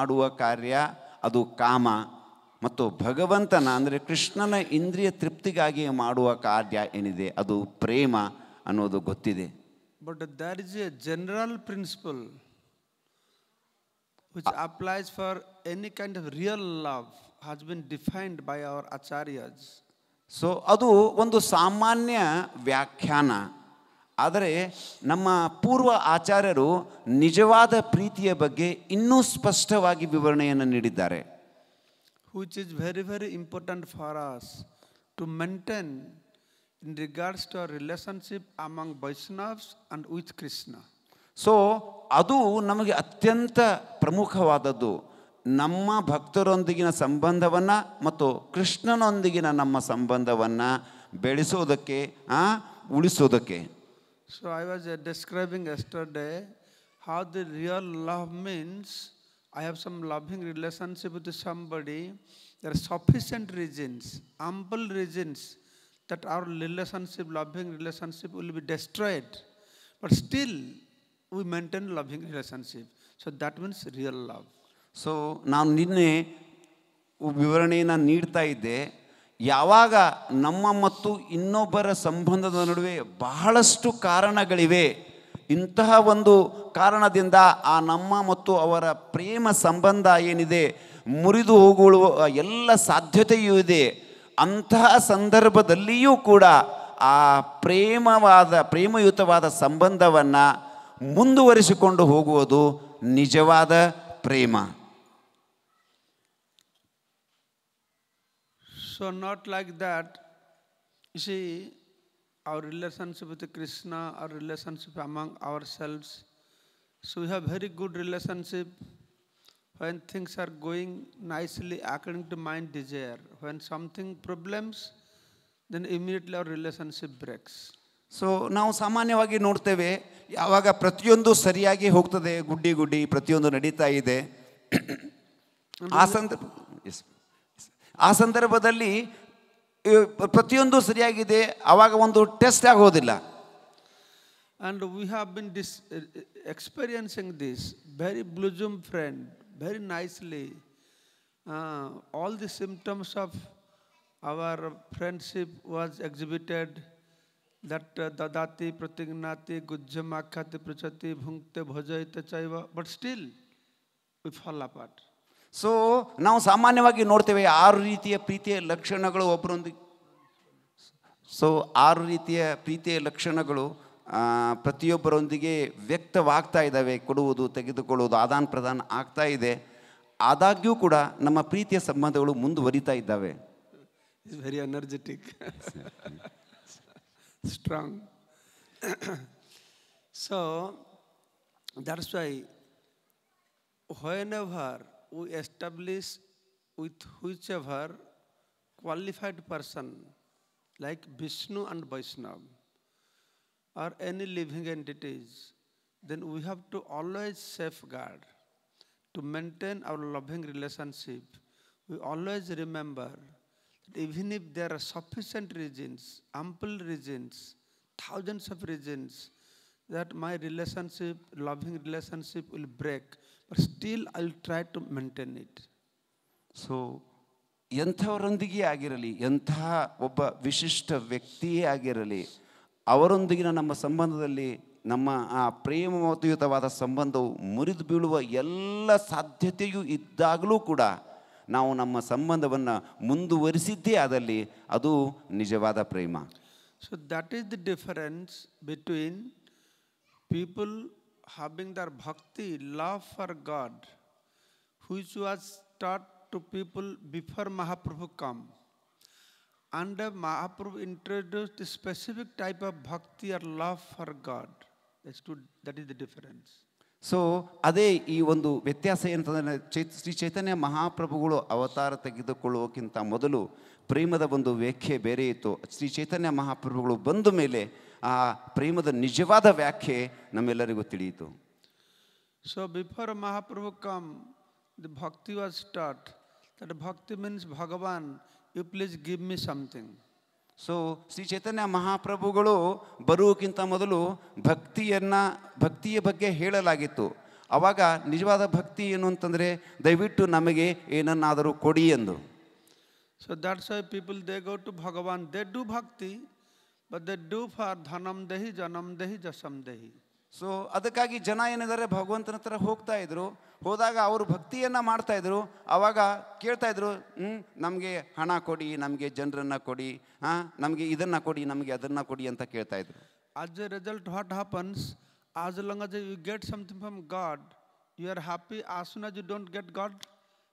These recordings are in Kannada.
ಮಾಡುವ ಕಾರ್ಯ ಅದು ಕಾಮ. ಮತ್ತು ಭಗವಂತನ ಅಂದರೆ ಕೃಷ್ಣನ ಇಂದ್ರಿಯ ತೃಪ್ತಿಗಾಗಿ ಮಾಡುವ ಕಾರ್ಯ ಏನಿದೆ? ಅದು ಪ್ರೇಮ ಅನ್ನೋದು ಗೊತ್ತಿದೆ. But there is a general principle which applies for any kind of real love has been defined by our acharyas so ಅದು ಒಂದು ಸಾಮಾನ್ಯ ವ್ಯಾಖ್ಯಾನ. ಆದರೆ ನಮ್ಮ ಪೂರ್ವ ಆಚಾರ್ಯರು ನಿಜವಾದ ಪ್ರೀತಿಯ ಬಗ್ಗೆ ಇನ್ನೂ ಸ್ಪಷ್ಟವಾಗಿ ವಿವರಣೆಯನ್ನು ನೀಡಿದ್ದಾರೆ. Which is very, very important for us to maintain in regards to our relationship among Vaishnavs and with Krishna. So ಅದು ನಮಗೆ ಅತ್ಯಂತ ಪ್ರಮುಖವಾದದ್ದು. ನಮ್ಮ ಭಕ್ತರೊಂದಿಗಿನ ಸಂಬಂಧವನ್ನು ಮತ್ತು ಕೃಷ್ಣನೊಂದಿಗಿನ ನಮ್ಮ ಸಂಬಂಧವನ್ನು ಬೆಳೆಸೋದಕ್ಕೆ ಉಳಿಸೋದಕ್ಕೆ. So I was uh, describing yesterday how the real love means I have some loving relationship with somebody. There are sufficient reasons, ample reasons that our relationship, loving relationship will be destroyed. But still we maintain loving relationship. So that means real love. So ನಾನು ನಿನ್ನೆ ವಿವರಣೆಯನ್ನು ನೀಡ್ತಾ ಇದ್ದೆ ಯಾವಾಗ ನಮ್ಮ ಮತ್ತು ಇನ್ನೊಬ್ಬರ ಸಂಬಂಧದ ನಡುವೆ ಬಹಳಷ್ಟು ಕಾರಣಗಳಿವೆ, ಇಂತಹ ಒಂದು ಕಾರಣದಿಂದ ಆ ನಮ್ಮ ಮತ್ತು ಅವರ ಪ್ರೇಮ ಸಂಬಂಧ ಏನಿದೆ, ಮುರಿದು ಹೋಗುವ ಎಲ್ಲ ಸಾಧ್ಯತೆಯೂ ಇದೆ. ಅಂತಹ ಸಂದರ್ಭದಲ್ಲಿಯೂ ಕೂಡ ಆ ಪ್ರೇಮವಾದ, ಪ್ರೇಮಯುತವಾದ ಸಂಬಂಧವನ್ನು ಮುಂದುವರಿಸಿಕೊಂಡು ಹೋಗುವುದು ನಿಜವಾದ ಪ್ರೇಮ. So not like that. You see, our relationship with Krishna, our relationship among ourselves. So we have very good relationship when things are going nicely according to mind desire. When something problems, then immediately our relationship breaks. So ನಾವು ಸಾಮಾನ್ಯವಾಗಿ ನೋಡ್ತೇವೆ ಯಾವಾಗ ಪ್ರತಿಯೊಂದು ಸರಿಯಾಗಿ ಹೋಗ್ತದೆ ಗುಡ್ಡಿ ಗುಡ್ಡಿ ಪ್ರತಿಯೊಂದು ನಡೀತಾ ಇದೆ ಆ ಸಂದರ್ಭ Yes. ಆ ಸಂದರ್ಭದಲ್ಲಿ ಈ ಪ್ರತಿಯೊಂದು ಸರಿಯಾಗಿದೆ ಆವಾಗ ಒಂದು ಟೆಸ್ಟ್ ಆಗೋದಿಲ್ಲ And we have been dis- uh, uh, experiencing this very bosom friend, very nicely. Uh, all the symptoms of our friendship was exhibited that uh, dadati pratignati gujjamakhati prachati bhunkte bhajayate chaiva but still we fall apart so ನಾವು ಸಾಮಾನ್ಯವಾಗಿ ನೋಡ್ತೇವೆ ಆರು ರೀತಿಯ ಪ್ರೀತಿಯ ಲಕ್ಷಣಗಳು ಒಬ್ಬರೊಂದಿಗೆ ಸೊ ಆರು ರೀತಿಯ ಪ್ರೀತಿಯ ಲಕ್ಷಣಗಳು ಪ್ರತಿಯೊಬ್ಬರೊಂದಿಗೆ ವ್ಯಕ್ತವಾಗ್ತಾ ಇದ್ದಾವೆ, ಕೊಡುವುದು, ತೆಗೆದುಕೊಳ್ಳುವುದು, ಆದಾನ ಪ್ರದಾನ ಆಗ್ತಾ ಇದೆ. ಆದಾಗ್ಯೂ ಕೂಡ ನಮ್ಮ ಪ್ರೀತಿಯ ಸಂಬಂಧಗಳು ಮುಂದುವರಿತಾ ಇದ್ದಾವೆ. Very energetic strong so that's why whenever we establish with whichever qualified person like Vishnu and Vaishnav or any living entities, then we have to always safeguard to maintain our loving relationship. We always remember that even if there are sufficient reasons, ample reasons, thousands of reasons, that my relationship, loving relationship will break, but still I'll try to maintain it. So ಎಂಥವರೊಂದಿಗೆ ಆಗಿರಲಿ ಎಂತಹ ಒಬ್ಬ ವಿಶಿಷ್ಟ ವ್ಯಕ್ತಿಯೇ ಆಗಿರಲಿ ಅವರೊಂದಿಗಿನ ನಮ್ಮ ಸಂಬಂಧದಲ್ಲಿ ನಮ್ಮ ಆ ಪ್ರೇಮಯುತವಾದ ಸಂಬಂಧವು ಮುರಿದು ಬೀಳುವ ಎಲ್ಲ ಸಾಧ್ಯತೆಯೂ ಇದ್ದಾಗಲೂ ಕೂಡ ನಾವು ನಮ್ಮ ಸಂಬಂಧವನ್ನು ಮುಂದುವರಿಸಿದ್ದೇ ಆದಲ್ಲಿ ಅದು ನಿಜವಾದ ಪ್ರೇಮ so that is the difference between people having their bhakti, love for God, which was taught to people before Mahaprabhu came. And uh, Mahaprabhu introduced a specific type of bhakti or love for God. That's to, that is the difference. So ಅದೇ ಈ ಒಂದು ವ್ಯತ್ಯಾಸ ಏನಂತಂದರೆ ಚೈತ್ ಶ್ರೀ ಚೈತನ್ಯ ಮಹಾಪ್ರಭುಗಳು ಅವತಾರ ತೆಗೆದುಕೊಳ್ಳುವಕ್ಕಿಂತ ಮೊದಲು ಪ್ರೇಮದ ಒಂದು ವ್ಯಾಖ್ಯೆ ಬೇರೆ ಇತ್ತು ಶ್ರೀ ಚೈತನ್ಯ ಮಹಾಪ್ರಭುಗಳು ಬಂದ ಮೇಲೆ ಆ ಪ್ರೇಮದ ನಿಜವಾದ ವ್ಯಾಖ್ಯೆ ನಮ್ಮೆಲ್ಲರಿಗೂ ತಿಳಿಯಿತು. So before Mahaprabhu come the bhakti was start that bhakti means Bhagavan you please give me something so Shri Chaitanya ಮಹಾಪ್ರಭುಗಳು ಬರುವಕ್ಕಿಂತ ಮೊದಲು ಭಕ್ತಿಯನ್ನು ಭಕ್ತಿಯ ಬಗ್ಗೆ ಹೇಳಲಾಗಿತ್ತು. ಆವಾಗ ನಿಜವಾದ ಭಕ್ತಿ ಏನು ಅಂತಂದರೆ ದಯವಿಟ್ಟು ನಮಗೆ ಏನನ್ನಾದರೂ ಕೊಡಿ ಎಂದು. So that's I people they go to Bhagavan they do bhakti but they do for dhanam dehi, janam dehi, jasam dehi. So ಅದಕ್ಕಾಗಿ ಜನ ಏನಿದ್ದಾರೆ ಭಗವಂತನ ಹತ್ರ ಹೋಗ್ತಾ ಇದ್ರು ಹೋದಾಗ ಅವರು ಭಕ್ತಿಯನ್ನು ಮಾಡ್ತಾ ಇದ್ರು ಅವಾಗ ಕೇಳ್ತಾ ಇದ್ರು ಹ್ಞೂ ನಮಗೆ ಹಣ ಕೊಡಿ ನಮಗೆ ಜನರನ್ನು ಕೊಡಿ ಹಾಂ ನಮಗೆ ಇದನ್ನು ಕೊಡಿ ನಮಗೆ ಅದನ್ನು ಕೊಡಿ ಅಂತ ಕೇಳ್ತಾ ಇದ್ರು As a result, what happens? As long as you get something from God, you are happy. As soon as you don't get God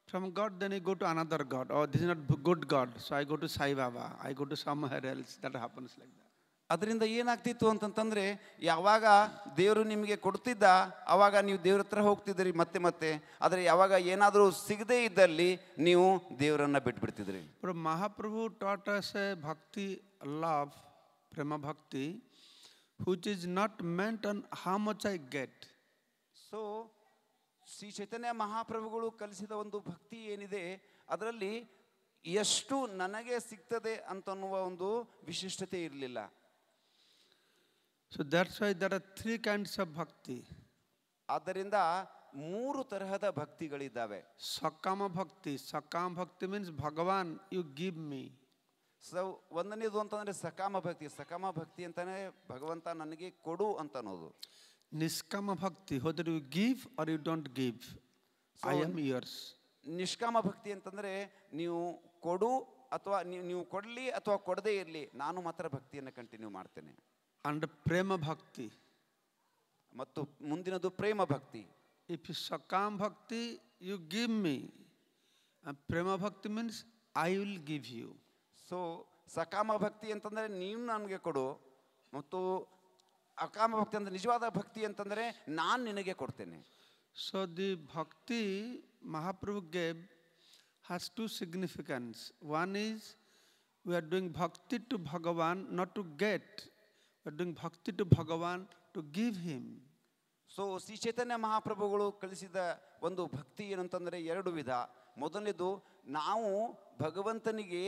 from God, then you go to another God. Oh, this is not b- good God, so I go to Sai Baba. I go to somewhere else. That happens like that. ಅದರಿಂದ ಏನಾಗ್ತಿತ್ತು ಅಂತಂತಂದರೆ ಯಾವಾಗ ದೇವರು ನಿಮಗೆ ಕೊಡ್ತಿದ್ದ ಆವಾಗ ನೀವು ದೇವ್ರ ಹತ್ರ ಹೋಗ್ತಿದ್ರಿ ಮತ್ತೆ ಮತ್ತೆ. ಆದರೆ ಯಾವಾಗ ಏನಾದರೂ ಸಿಗದೇ ಇದ್ದಲ್ಲಿ ನೀವು ದೇವರನ್ನು ಬಿಟ್ಬಿಡ್ತಿದ್ರಿ. Mahaprabhu taught us bhakti love prema bhakti which is not meant meant how much I get. So Shri Chaitanya ಮಹಾಪ್ರಭುಗಳು ಕಲಿಸಿದ ಒಂದು ಭಕ್ತಿ ಏನಿದೆ ಅದರಲ್ಲಿ ಎಷ್ಟು ನನಗೆ ಸಿಗ್ತದೆ ಅಂತನ್ನುವ ಒಂದು ವಿಶಿಷ್ಟತೆ ಇರಲಿಲ್ಲ. So that's why there three kinds of bhakti ಆದ್ದರಿಂದ ಮೂರು ತರಹದ ಭಕ್ತಿಗಳಿದ್ದಾವೆ. Sakama bhakti sakama bhakti means Bhagavan you give me so ಒಂದನೇದು ಅಂತಂದರೆ ಸಕಾಮ ಭಕ್ತಿ. ಸಕಾಮ ಭಕ್ತಿ ಅಂತಲೇ ಭಗವಂತ ನನಗೆ ಕೊಡು ಅಂತ ಅನ್ನೋದು ನಿಷ್ಕಾಮ ಭಕ್ತಿ ಹೋದರೆ you give are you don't give I am yours ನಿಷ್ಕಾಮ ಭಕ್ತಿ ಅಂತಂದರೆ ನೀವು ಕೊಡು ಅಥವಾ ನೀವು ನೀವು ಕೊಡಲಿ ಅಥವಾ ಕೊಡದೇ ಇರಲಿ ನಾನು ಮಾತ್ರ ಭಕ್ತಿಯನ್ನು ಕಂಟಿನ್ಯೂ ಮಾಡ್ತೇನೆ. And prema bhakti. ಮತ್ತು ಮುಂದಿನದು ಪ್ರೇಮ ಭಕ್ತಿ If you sakam bhakti, you give me. And prema bhakti means I will give you. So ಸಕಾಮ ಭಕ್ತಿ ಅಂತಂದರೆ ನೀವು ನನಗೆ ಕೊಡು ಮತ್ತು ಅಕಾಮ ಭಕ್ತಿ ಅಂದರೆ ನಿಜವಾದ ಭಕ್ತಿ ಅಂತಂದರೆ ನಾನು ನಿನಗೆ ಕೊಡ್ತೇನೆ So the bhakti Mahaprabhu gave has two significance. One is we are doing bhakti to Bhagavan not to get. Are doing bhakti to Bhagavan to give him. So Shri Chaitanya ಮಹಾಪ್ರಭುಗಳು ಕಲಿಸಿದ ಒಂದು ಭಕ್ತಿ ಏನಂತಂದರೆ ಎರಡು ವಿಧ ಮೊದಲನೇದು ನಾವು ಭಗವಂತನಿಗೆ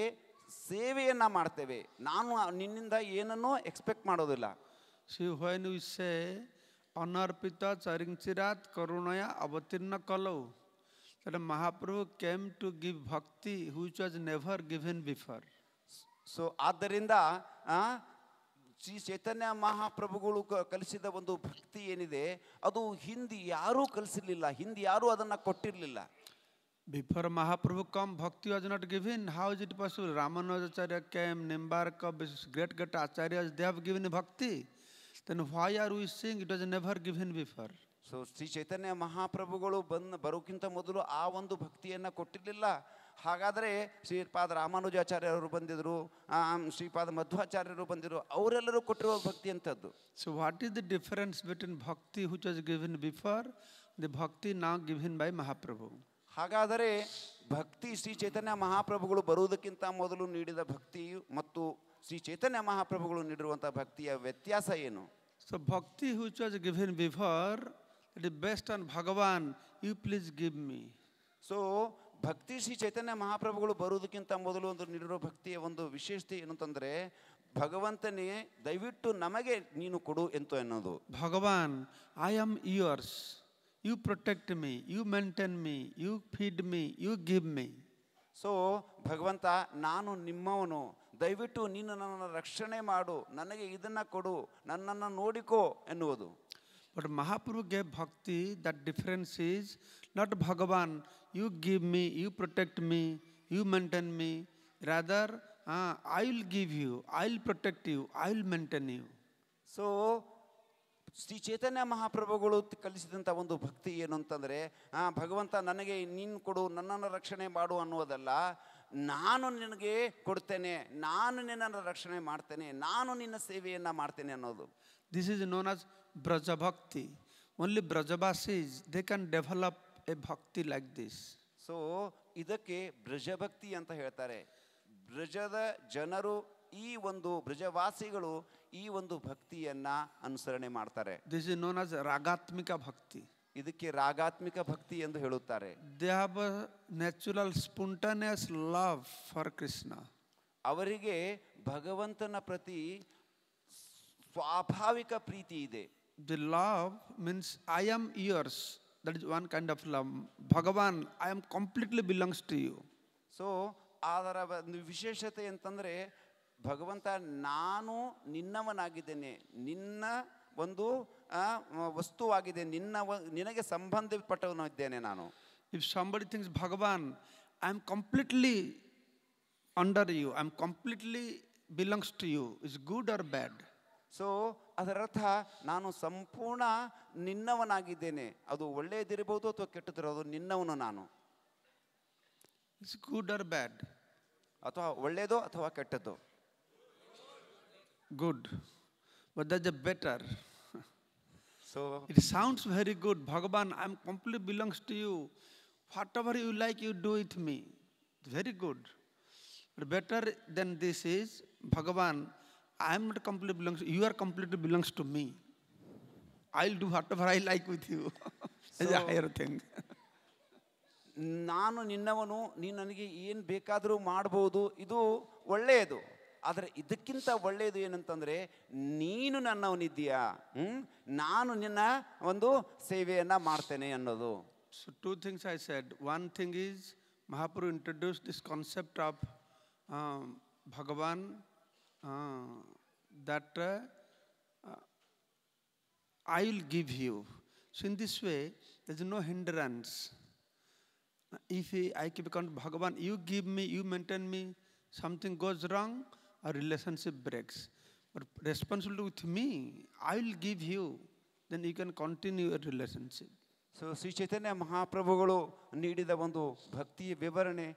ಸೇವೆಯನ್ನು ಮಾಡ್ತೇವೆ ನಾನು ನಿನ್ನಿಂದ ಏನನ್ನೂ ಎಕ್ಸ್ಪೆಕ್ಟ್ ಮಾಡೋದಿಲ್ಲ So, when we say Anarpita Charingchirat Karunaya Avatirna Kalau, that Mahaprabhu came to give bhakti which was never given before. So ಆದ್ದರಿಂದ ಶ್ರೀ ಚೈತನ್ಯ ಮಹಾಪ್ರಭುಗಳು ಕಲಿಸಿದ ಒಂದು ಭಕ್ತಿ ಏನಿದೆ ಅದು ಹಿಂದಿ ಯಾರೂ ಕಲಿಸಿರಲಿಲ್ಲ ಹಿಂದಿ ಯಾರೂ ಅದನ್ನು ಕೊಟ್ಟಿರಲಿಲ್ಲ. Before Mahaprabhu come bhakti was not given how is it possible Ramanujacharya came Nimbarka great great acharya they have given bhakti then why are we sing it was never given before so Shri Chaitanya ಮಹಾಪ್ರಭುಗಳು ಬಂದು ಬರೋಕ್ಕಿಂತ ಮೊದಲು ಆ ಒಂದು ಭಕ್ತಿಯನ್ನು ಕೊಟ್ಟಿರಲಿಲ್ಲ. ಹಾಗಾದರೆ ಶ್ರೀಪಾದ ರಾಮಾನುಜಾಚಾರ್ಯರು ಬಂದಿದ್ರು ಬಂದಿದ್ದರು ಶ್ರೀಪಾದ ಮಧ್ವಾಚಾರ್ಯರು ಬಂದಿದ್ದರು ಅವರೆಲ್ಲರೂ ಕೊಟ್ಟಿರುವ ಭಕ್ತಿ ಅಂಥದ್ದು so what is the difference between bhakti which as given before the bhakti ನಾ ಗಿವಿನ್ ಬೈ ಮಹಾಪ್ರಭು ಹಾಗಾದರೆ ಭಕ್ತಿ ಶ್ರೀ ಚೈತನ್ಯ ಮಹಾಪ್ರಭುಗಳು ಬರುವುದಕ್ಕಿಂತ ಮೊದಲು ನೀಡಿದ ಭಕ್ತಿ ಮತ್ತು ಶ್ರೀ ಚೈತನ್ಯ ಮಹಾಪ್ರಭುಗಳು ನೀಡಿರುವಂಥ ಭಕ್ತಿಯ ವ್ಯತ್ಯಾಸ ಏನು? So bhakti which as given before the best on Bhagavan you please give me so bhakti Shri Chaitanya ಮಹಾಪ್ರಭುಗಳು ಬರುವುದಕ್ಕಿಂತ ಮೊದಲು ಒಂದು ನೀಡಿರೋ ಭಕ್ತಿಯ ಒಂದು ವಿಶೇಷತೆ ಏನು ಅಂತಂದರೆ ಭಗವಂತನೇ ದಯವಿಟ್ಟು ನಮಗೆ ನೀನು ಕೊಡು ಎಂತು ಎನ್ನೋದು Bhagavan I am yours you protect me you maintain me you feed me you give me so ಭಗವಂತ ನಾನು ನಿಮ್ಮವನು. ದಯವಿಟ್ಟು ನೀನು ನನ್ನನ್ನು ರಕ್ಷಣೆ ಮಾಡು. ನನಗೆ ಇದನ್ನು ಕೊಡು. ನನ್ನನ್ನು ನೋಡಿಕೋ ಎನ್ನುವುದು. But ಮಹಾಪ್ರಭುಗೆ bhakti that that is not Bhagavan. You give me, you protect me, you maintain me. Rather, ah, I will give you, I will protect you, I will maintain you. So, Shri Chaitanya ಮಹಾಪ್ರಭುಗಳು ಕಲಿಸಿದಂಥ ಒಂದು ಭಕ್ತಿ ಏನು ಅಂತಂದರೆ ಭಗವಂತ ನನಗೆ ನೀನು ಕೊಡು ನನ್ನನ್ನು ರಕ್ಷಣೆ ಮಾಡು ಅನ್ನೋದಲ್ಲ ನಾನು ನಿನಗೆ ಕೊಡ್ತೇನೆ ನಾನು ನಿನ್ನನ್ನು ರಕ್ಷಣೆ ಮಾಡ್ತೇನೆ ನಾನು ನಿನ್ನ ಸೇವೆಯನ್ನು ಮಾಡ್ತೇನೆ ಅನ್ನೋದು This is known as Braja Bhakti. Only Brajavasis, they can develop a bhakti like this so ಇದಕ್ಕೆ ಬ್ರಜಭಕ್ತಿ ಅಂತ ಹೇಳ್ತಾರೆ. ಬ್ರಜದ ಜನರು ಈ ಒಂದು ಬ್ರಜವಾಸಿಗಳು ಈ ಒಂದು ಭಕ್ತಿಯನ್ನ ಅನುಸರಣೆ ಮಾಡ್ತಾರೆ. This is known as ragatmika bhakti. ಇದಕ್ಕೆ ರಾಗಾತ್ಮಿಕ ಭಕ್ತಿ ಎಂದು ಹೇಳುತ್ತಾರೆ. ದೇಚುರಲ್ ಸ್ಪುಂಟನಿಯಸ್ ಲವ್ ಫಾರ್ ಕೃಷ್ಣ ಅವರಿಗೆ ಭಗವಂತನ ಪ್ರತಿ ಸ್ವಾಭಾವಿಕ ಪ್ರೀತಿ ಇದೆ. The love means I am yours that is one kind of love. Bhagavan, I am completely belongs to you. So ಅದರ ಒಂದು ವಿಶೇಷತೆ ಅಂತಂದರೆ ಭಗವಂತ ನಾನು ನಿನ್ನವನಾಗಿದ್ದೇನೆ ನಿನ್ನ ಒಂದು ವಸ್ತುವಾಗಿದೆ ನಿನ್ನ ನಿನಗೆ ಸಂಬಂಧಪಟ್ಟವನು ನಾನು If somebody thinks Bhagavan, I am completely under you, I am completely belongs to you, is good or bad? So ಅದರರ್ಥ ನಾನು ಸಂಪೂರ್ಣ ನಿನ್ನವನಾಗಿದ್ದೇನೆ. ಅದು ಒಳ್ಳೆಯದಿರಬಹುದು ಅಥವಾ ಕೆಟ್ಟದಿರೋದು ನಿನ್ನವನು ನಾನು. ಇಟ್ಸ್ ಗುಡ್ ಆರ್ ಬ್ಯಾಡ್ ಅಥವಾ ಒಳ್ಳೆಯದು ಅಥವಾ ಕೆಟ್ಟದ್ದು. Good what that a better so it sounds very good Bhagavan I am complete belongs to you whatever you like you do it me very good but better than this is Bhagavan I am not completely belongs, you are completely belongs to me. I'll do whatever I like with you. It's a higher thing. ನಾನು ನಿನ್ನವನು ನೀನು ನನಗೆ ಏನು ಬೇಕಾದರೂ ಮಾಡ್ಬೋದು ಇದು ಒಳ್ಳೆಯದು ಆದರೆ ಇದಕ್ಕಿಂತ ಒಳ್ಳೆಯದು ಏನಂತಂದರೆ ನೀನು ನನ್ನವನಿದ್ದೀಯಾ ಹ್ಮ್? ನಾನು ನಿನ್ನ ಒಂದು ಸೇವೆಯನ್ನು ಮಾಡ್ತೇನೆ ಅನ್ನೋದು things I said. One thing is Mahapuru introduced this concept of um, Bhagavan uh, that uh, uh, I will give you. So in this way, there is no hindrance. If I keep on Bhagavan, you give me, you maintain me, something goes wrong, our relationship breaks. But responsibility with me, I will give you, then you can continue your relationship. So Shri Chaitanya ಮಹಾಪ್ರಭುಗಳು ನೀಡಿದ ಒಂದು ಭಕ್ತಿಯ ವಿವರಣೆ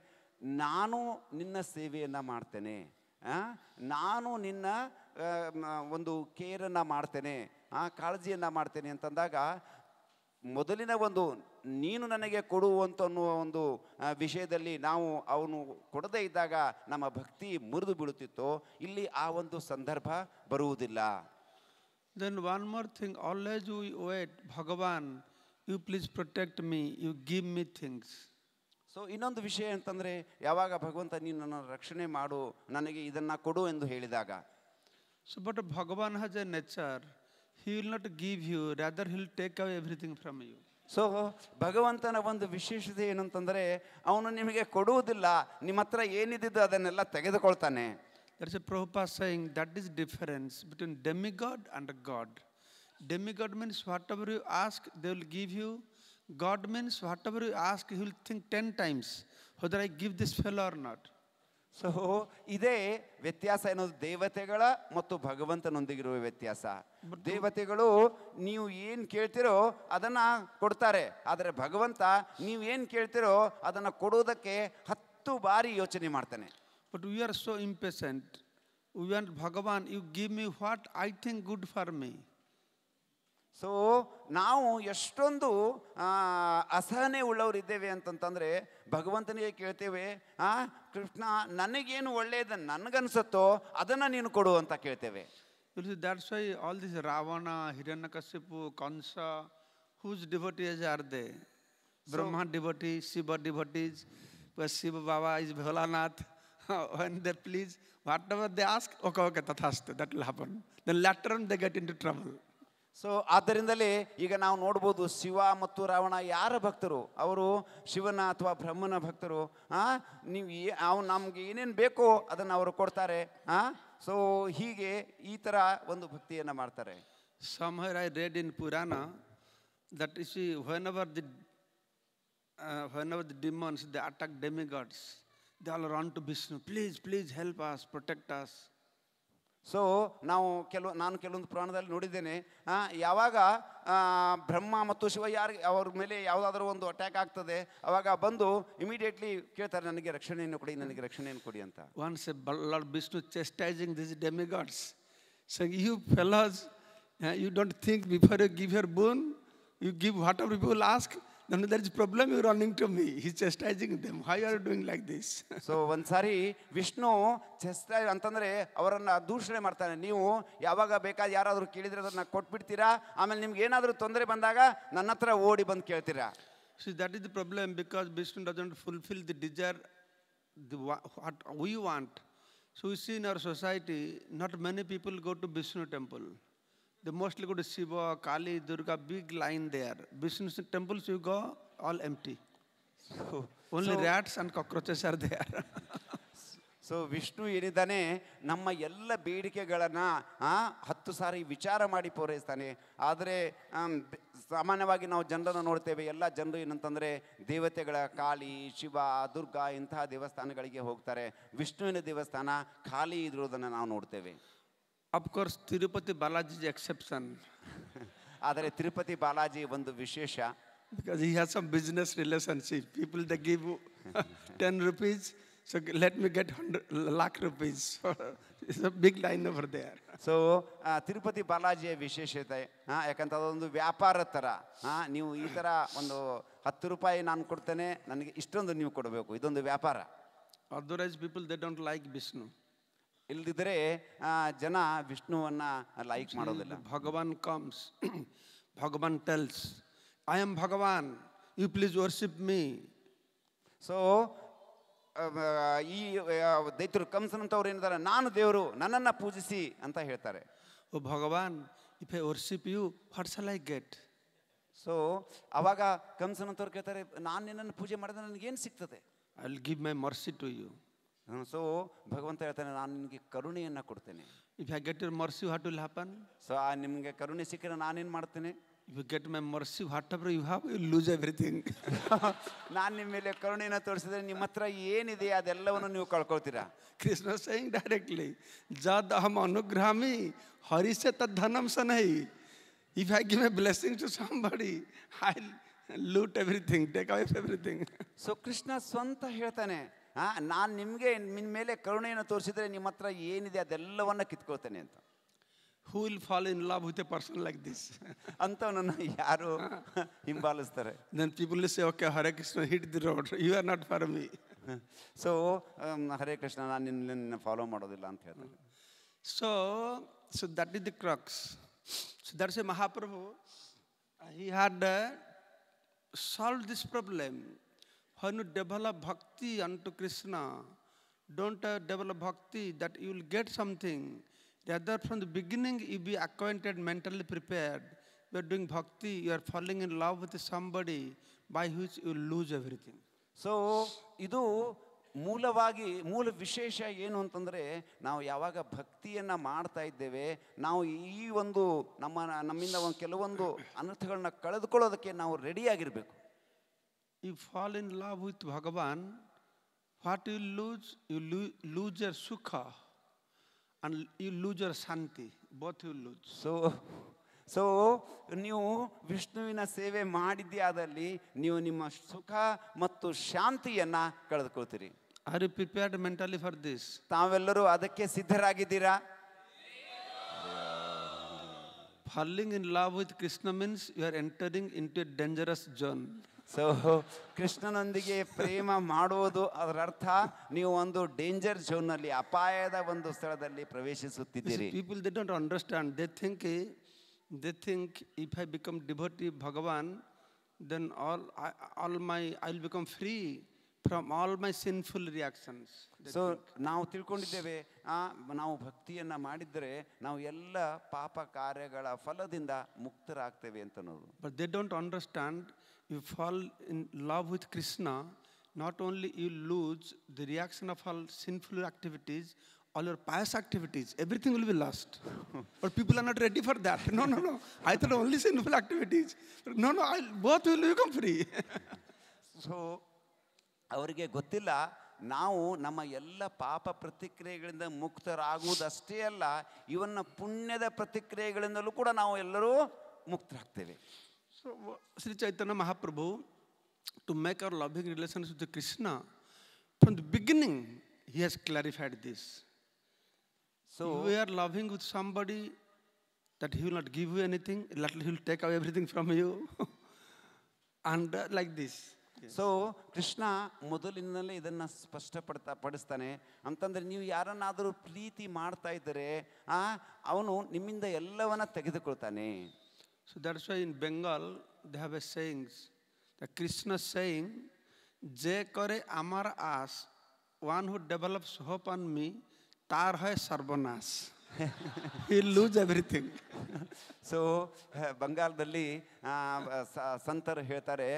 ನಾನು ನಿನ್ನ ಸೇವೆಯನ್ನು ಮಾಡ್ತೇನೆ? ನಾನು ನಿನ್ನ ಒಂದು ಕೇರನ್ನು ಮಾಡ್ತೇನೆ, ಆ, ಕಾಳಜಿಯನ್ನು ಮಾಡ್ತೇನೆ ಅಂತಂದಾಗ, ಮೊದಲಿನ ಒಂದು ನೀನು ನನಗೆ ಕೊಡುವಂತ ಅನ್ನುವ ಒಂದು ವಿಷಯದಲ್ಲಿ ನಾವು ಅವನು ಕೊಡದೇ ಇದ್ದಾಗ ನಮ್ಮ ಭಕ್ತಿ ಮುರಿದು ಬೀಳುತ್ತಿತ್ತು. ಇಲ್ಲಿ ಆ ಒಂದು ಸಂದರ್ಭ ಬರುವುದಿಲ್ಲ. Then one more thing always you wait Bhagavan you please protect me you give me things. So ಇನ್ನೊಂದು ವಿಷಯ ಅಂತಂದರೆ ಯಾವಾಗ ಭಗವಂತ ನೀನು ನನ್ನ ರಕ್ಷಣೆ ಮಾಡು ನನಗೆ ಇದನ್ನು ಕೊಡು ಎಂದು ಹೇಳಿದಾಗ so but Bhagavan has a nature he will not give you rather he'll take away everything from you. So ಭಗವಂತನ ಒಂದು ವಿಶೇಷತೆ ಏನಂತಂದರೆ ಅವನು ನಿಮಗೆ ಕೊಡುವುದಿಲ್ಲ ನಿಮ್ಮ ಹತ್ರ ಏನಿದ್ದು ಅದನ್ನೆಲ್ಲ ತೆಗೆದುಕೊಳ್ತಾನೆ There's a Prabhupada saying that is God between God and God. Means whatever you ask they will give you. God means whatever you ask, he will think ten times whether I give this fellow or not. So ಇದೇ ವ್ಯತ್ಯಾಸ ಅನ್ನೋದು ದೇವತೆಗಳ ಮತ್ತು ಭಗವಂತನೊಂದಿಗಿರುವ ವ್ಯತ್ಯಾಸ ದೇವತೆಗಳು ನೀವು ಏನು ಕೇಳ್ತಿರೋ ಅದನ್ನು ಕೊಡ್ತಾರೆ ಆದರೆ ಭಗವಂತ ನೀವು ಏನು ಕೇಳ್ತಿರೋ ಅದನ್ನು ಕೊಡೋದಕ್ಕೆ ಹತ್ತು ಬಾರಿ ಯೋಚನೆ ಮಾಡ್ತಾನೆ But we are so impatient. We want Bhagavan, you give me what I think good for me. So ನಾವು ಎಷ್ಟೊಂದು ಅಸಹನೆ ಉಳ್ಳವರಿದ್ದೇವೆ ಅಂತಂತಂದರೆ ಭಗವಂತನಿಗೆ ಕೇಳ್ತೇವೆ ಆ ಕೃಷ್ಣ ನನಗೇನು ಒಳ್ಳೆಯದು ನನಗನ್ಸುತ್ತೋ ಅದನ್ನು ನೀನು ಕೊಡು ಅಂತ ಕೇಳ್ತೇವೆ that's why all this Ravana Hiranya Ravana, Kansa Kansa, whose devotees are they? Brahma devotees, Shiva Baba is Bholanath. when they please, whatever they ask, okay, okay, tathastu, that will happen. Then later on they get into trouble. So ಆದ್ದರಿಂದಲೇ ಈಗ ನಾವು ನೋಡ್ಬೋದು ಶಿವ ಮತ್ತು ರಾವಣ ಯಾರು ಭಕ್ತರು? ಅವರು ಶಿವನ ಅಥವಾ ಬ್ರಹ್ಮನ ಭಕ್ತರು? ಹಾಂ ನೀವು ಏ ಅವ್ನು ನಮಗೆ ಏನೇನು ಬೇಕೋ ಅದನ್ನು ಅವರು ಕೊಡ್ತಾರೆ. ಹಾಂ ಸೊ ಹೀಗೆ ಈ ಥರ ಒಂದು ಭಕ್ತಿಯನ್ನು ಮಾಡ್ತಾರೆ. Some I read in Purana that is one hour the one hour the demons the attack demigods the all run to Vishnu please please help us protect us so ನಾವು ಕೆಲವು ನಾನು ಕೆಲವೊಂದು ಪುರಾಣದಲ್ಲಿ ನೋಡಿದ್ದೇನೆ ಯಾವಾಗ ಬ್ರಹ್ಮ ಮತ್ತು ಶಿವ ಯಾರು ಅವ್ರ ಮೇಲೆ ಯಾವುದಾದ್ರೂ ಒಂದು ಅಟ್ಯಾಕ್ ಆಗ್ತದೆ ಅವಾಗ ಬಂದು ಇಮಿಡಿಯೇಟ್ಲಿ ಕೇಳ್ತಾರೆ ನನಗೆ ರಕ್ಷಣೆಯನ್ನು ಕೊಡಿ ನನಗೆ ರಕ್ಷಣೆಯನ್ನು ಕೊಡಿ ಅಂತ. Once a chastising Lord Vishnu chastising these demigods, you fellows, think you you give your you you give boon, you give whatever ನನ್ನ there is problem you running to me he chastising them hi you are doing like this so ಒಂದು ಸಾರಿ ವಿಷ್ಣು ಚೆಸ್ಟೈ ಅಂತಂದರೆ ಅವರನ್ನು ದೂಷಣೆ ಮಾಡ್ತಾನೆ. ನೀವು ಯಾವಾಗ ಬೇಕಾದ ಯಾರಾದರೂ ಕೇಳಿದರೆ ಅದನ್ನು ಕೊಟ್ಬಿಡ್ತೀರಾ? ಆಮೇಲೆ ನಿಮ್ಗೆ ಏನಾದರೂ ತೊಂದರೆ ಬಂದಾಗ ನನ್ನ ಹತ್ರ ಓಡಿ ಬಂದು ಕೇಳ್ತೀರಾ? So that is the problem because Vishnu doesn't fulfil the desire the what we want so we seen our society not many people go to Vishnu temple they mostly go to Shiva, Kali, Durga, big line there. Temples temples you go, all empty. So- Only rats and cockroaches are there. So Vishnu ಏನಿದ್ದಾನೆ ನಮ್ಮ ಎಲ್ಲ ಬೇಡಿಕೆಗಳನ್ನು ಹತ್ತು ಸಾರಿ ವಿಚಾರ ಮಾಡಿ ಪೂರೈಸ್ತಾನೆ ಆದರೆ ಸಾಮಾನ್ಯವಾಗಿ ನಾವು ಜನರನ್ನು ನೋಡ್ತೇವೆ ಎಲ್ಲ ಜನರು ಏನಂತಂದರೆ ದೇವತೆಗಳ ಕಾಳಿ ಶಿವ ದುರ್ಗಾ ಇಂತಹ ದೇವಸ್ಥಾನಗಳಿಗೆ ಹೋಗ್ತಾರೆ ವಿಷ್ಣುವಿನ ದೇವಸ್ಥಾನ ಖಾಲಿ ಇರೋದನ್ನು ನಾವು ನೋಡ್ತೇವೆ ಅಫ್ಕೋರ್ಸ್ ತಿರುಪತಿ ಬಾಲಾಜಿ ಎಕ್ಸೆಪ್ಷನ್ ಆದರೆ ತಿರುಪತಿ ಬಾಲಾಜಿ ಒಂದು ವಿಶೇಷ. Because he has a business relationship people they give ten rupees so let me get hundred lakh rupees it's a big line our they are so Tirupati ಬಾಲಾಜಿಯ ವಿಶೇಷತೆ ಹಾಂ ಯಾಕಂತ ಅದೊಂದು ವ್ಯಾಪಾರ ಥರ ಹಾಂ ನೀವು ಈ ಥರ ಒಂದು ಹತ್ತು ರೂಪಾಯಿ ನಾನು ಕೊಡ್ತೇನೆ ನನಗೆ ಇಷ್ಟೊಂದು ನೀವು ಕೊಡಬೇಕು. ಇದೊಂದು ವ್ಯಾಪಾರ. Otherwise people they don't like Vishnu ಇಲ್ದಿದ್ರೆ ಜನ ವಿಷ್ಣುವನ್ನ ಲೈಕ್ ಮಾಡೋದಿಲ್ಲ. Bhagavan comes Bhagavan tells I am Bhagavan you please worship me so ಈ ದೈತರು ಕಮ್ಸ್ ಅಂತ ಏನಿದ್ದಾರೆ ನಾನು ದೇವರು ನನ್ನನ್ನ ಪೂಜಿಸಿ ಅಂತ ಹೇಳ್ತಾರೆ. ಓ Bhagavan if I worship you what all I get so ಅವಾಗ ಕಮ್ಸ್ ಅಂತವ್ರು ಕೇಳ್ತಾರೆ ನಾನು ನಿನ್ನನ್ನು ಪೂಜೆ ಮಾಡಿದ್ರೆ ನನಗೇನು ಸಿಗ್ತದೆ? I will give my mercy to you ನಾನು ಸೊ ಭಗವಂತ ಹೇಳ್ತಾನೆ ನಾನು ನಿಮಗೆ ಕರುಣೆಯನ್ನು ಕೊಡ್ತೇನೆ. If you get your mercy what will happen so ಆ ನಿಮಗೆ ಕರುಣೆ ಸಿಕ್ಕರೆ ನಾನೇನು ಮಾಡ್ತೇನೆ? If you get my mercy what ಅಬ್ರ you have you lose everything ನಾನು ನಿಮ್ಮ ಮೇಲೆ ಕರುಣೆಯನ್ನು ತೋರಿಸಿದ್ರೆ ನಿಮ್ಮ ಹತ್ರ ಏನಿದೆ ಅದೆಲ್ಲವನ್ನು ನೀವು ಕಳ್ಕೊಳ್ತೀರಾ? ಕೃಷ್ಣ ಸೈಂಗ್ ಡೈರೆಕ್ಟ್ಲಿ ಜದ್ ಅಹಮ್ ಅನುಗ್ರಹಿ ಹರಿಸೆ ತದ್ ಧನಂ ಸನೈ if you give a blessing to somebody I loot everything take away everything so Krishna ಸ್ವಂತ ಹೇಳ್ತಾನೆ ನಾನು ನಿಮಗೆ ನಿನ್ನ ಮೇಲೆ ಕರುಣೆಯನ್ನು ತೋರಿಸಿದರೆ ನಿಮ್ಮ ಹತ್ರ ಏನಿದೆ ಅದೆಲ್ಲವನ್ನು ಕಿತ್ಕೊಳ್ತೇನೆ ಅಂತ who will fall in love with a person like this? ಅಂಥವನನ್ನು ಯಾರು ಹಿಂಬಾಲಿಸ್ತಾರೆ ನನ್ನ people is okay Hare Krishna Krishna, hit road you You are not for me. So Hare Krishna ನಾನು ನಿನ್ನ ಫಾಲೋ ಮಾಡೋದಿಲ್ಲ ಅಂತ ಹೇಳ್ತಾರೆ so so that is the crux so that's a Mahaprabhu. He He had this problem. Hanu develop bhakti unto Krishna don't develop bhakti that you will get something rather from the beginning you be acquainted mentally prepared you are doing bhakti you are following in love with somebody by which you will lose everything so ಇದು ಮೂಲವಾಗಿ, ಮೂಲ ವಿಶೇಷ ಏನು ಅಂತಂದರೆ, ನಾವು ಯಾವಾಗ ಭಕ್ತಿಯನ್ನು ಮಾಡ್ತಾ ಇದ್ದೇವೆ, ನಾವು ಈ ಒಂದು ನಮ್ಮ, ನಮ್ಮಿಂದ ಒಂದು ಕೆಲವೊಂದು ಅನರ್ಥಗಳನ್ನ ಕಳೆದುಕೊಳ್ಳೋದಕ್ಕೆ ನಾವು ರೆಡಿಯಾಗಿರಬೇಕು You fall in love with Bhagavan, what you lose? You lo- lose your sukha and you lose your shanti. Both you lose. So, so ನೀವು ವಿಷ್ಣುವಿನ ಸೇವೆ ಮಾಡಿದ್ದೇ ಆದಲ್ಲಿ ನೀವು ನಿಮ್ಮ ಸುಖ ಮತ್ತು ಶಾಂತಿಯನ್ನು ಕಳೆದುಕೊಳ್ತೀರಿ Are you prepared mentally for this? ತಾವೆಲ್ಲರೂ ಅದಕ್ಕೆ ಸಿದ್ಧರಾಗಿದ್ದೀರಾ Falling in love with Krishna means you are entering into a dangerous zone. So ಕೃಷ್ಣನೊಂದಿಗೆ ಪ್ರೇಮ ಮಾಡುವುದು ಅದರ ಅರ್ಥ ನೀವು ಒಂದು ಡೇಂಜರ್ ಝೋನ್ನಲ್ಲಿ ಅಪಾಯದ ಒಂದು ಸ್ಥಳದಲ್ಲಿ ಪ್ರವೇಶಿಸುತ್ತಿದ್ದೀರಿ. People they don't understand They think they think if I become become Bhagavan then all all my I will become free from all my sinful reactions so ನಾವು ತಿಳ್ಕೊಂಡಿದ್ದೇವೆ ಆ, ನಾವು ಭಕ್ತಿಯನ್ನು ಮಾಡಿದರೆ ನಾವು ಎಲ್ಲ ಪಾಪ ಕಾರ್ಯಗಳ ಫಲದಿಂದ ಮುಕ್ತರಾಗ್ತೇವೆ ಅಂತ ಅನ್ನೋದು. But they don't understand. You fall in love with Krishna, not only you lose the reaction of all sinful activities, all your pious activities, everything will be lost. but people are not ready for that. No, no, no. I thought only sinful activities. No, no, I'll, both will become free. So ಅವರಿಗೆ ಗೊತ್ತಿಲ್ಲ ನಾವು ನಮ್ಮ ಎಲ್ಲ ಪಾಪ ಪ್ರತಿಕ್ರಿಯೆಗಳಿಂದ ಮುಕ್ತರಾಗುವುದಷ್ಟೇ ಅಲ್ಲ ಇವನ್ನ ಪುಣ್ಯದ ಪ್ರತಿಕ್ರಿಯೆಗಳಿಂದಲೂ ಕೂಡ ನಾವು ಎಲ್ಲರೂ ಮುಕ್ತರಾಗ್ತೇವೆ so, Sri Chaitanya Mahaprabhu, to make our loving relations with Krishna, from the beginning, he has clarified this. So, if we are loving with somebody that he will not give you anything, he will take away everything from you, and uh, like this. So Krishna ಮೊದಲಿನಲ್ಲೇ ಇದನ್ನ ಸ್ಪಷ್ಟಪಡ್ತಾ ಪಡಿಸ್ತಾನೆ ಅಂತಂದ್ರೆ ನೀವು ಯಾರನ್ನಾದರೂ ಪ್ರೀತಿ ಮಾಡ್ತಾ ಇದ್ದರೆ ಆ ಅವನು ನಿಮ್ಮಿಂದ ಎಲ್ಲವನ್ನ ತೆಗೆದುಕೊಳ್ತಾನೆ So that's why in Bengal they have a saying, the Krishna saying, Je kare amar as, one who develops hope on me, tar hai sarbanas. he lose everything. so so ಬಂಗಾಲದಲ್ಲಿ ಸಂತರು ಹೇಳ್ತಾರೆ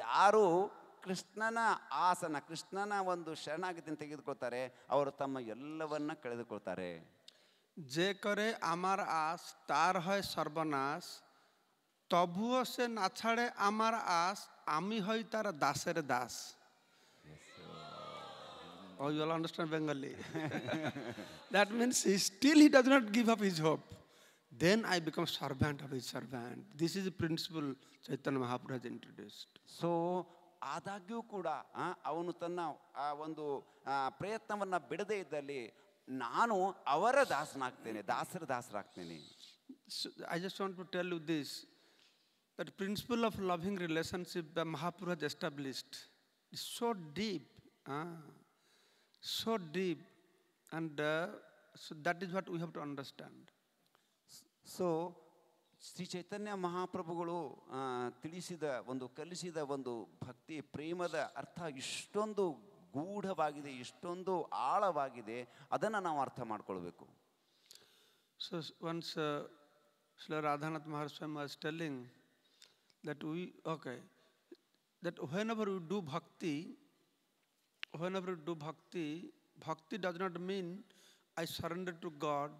ಯಾರು ಕೃಷ್ಣನ ಆಸನ ಕೃಷ್ಣನ ಒಂದು ಶರಣಾಗತಿಯನ್ನು ತೆಗೆದುಕೊಳ್ತಾರೆ ಅವರು ತಮ್ಮ ಎಲ್ಲವನ್ನ ಕಳೆದುಕೊಳ್ತಾರೆ Je kare ಅಮರ್ ಆಸ್ ತಾರ್ ಹೈ ಸರ್ಬನಾಸ್ তবুও সে না ছাড়ে আমার আস আমি হই তার দাসের Das Oh, you all understand Bengali. that means he still he does not give up his hope. Then I become servant of his servant. This is the principle Chaitanya Mahaprabhu has introduced. So ಆದಾಗ್ಯೂ ಕೂಡ ಆ, ಅವನು ತನ್ನ ಆ ಒಂದು ಆ, ಪ್ರಯತ್ನವನ್ನ ಬಿಡದೇ ಇದ್ದಲ್ಲಿ ನಾನು ಅವರ ದಾಸನಾಗ್ತೇನೆ ದಾಸರ ದಾಸರಾಗ್ತೇನೆ So I just want to tell you this that principle of loving relationship the Mahaprabhu has established is so deep, ah, so deep, and uh, so that is what we have to understand. So, Shri Chaitanya ಮಹಾಪ್ರಭುಗಳು ಆ, ತಿಳಿಸಿದ ಒಂದು ಕಲಿಸಿದ ಒಂದು ಭಕ್ತಿ ಪ್ರೇಮದ ಅರ್ಥ ಇಷ್ಟೊಂದು ಗೂಢವಾಗಿದೆ ಇಷ್ಟೊಂದು ಆಳವಾಗಿದೆ ಅದನ್ನು ನಾವು ಅರ್ಥ ಮಾಡ್ಕೊಳ್ಬೇಕು So s- once uh, Srila Radhanath Maharshi was telling that we, okay, that whenever we do bhakti, whenever we do bhakti, bhakti does not mean I surrender to God,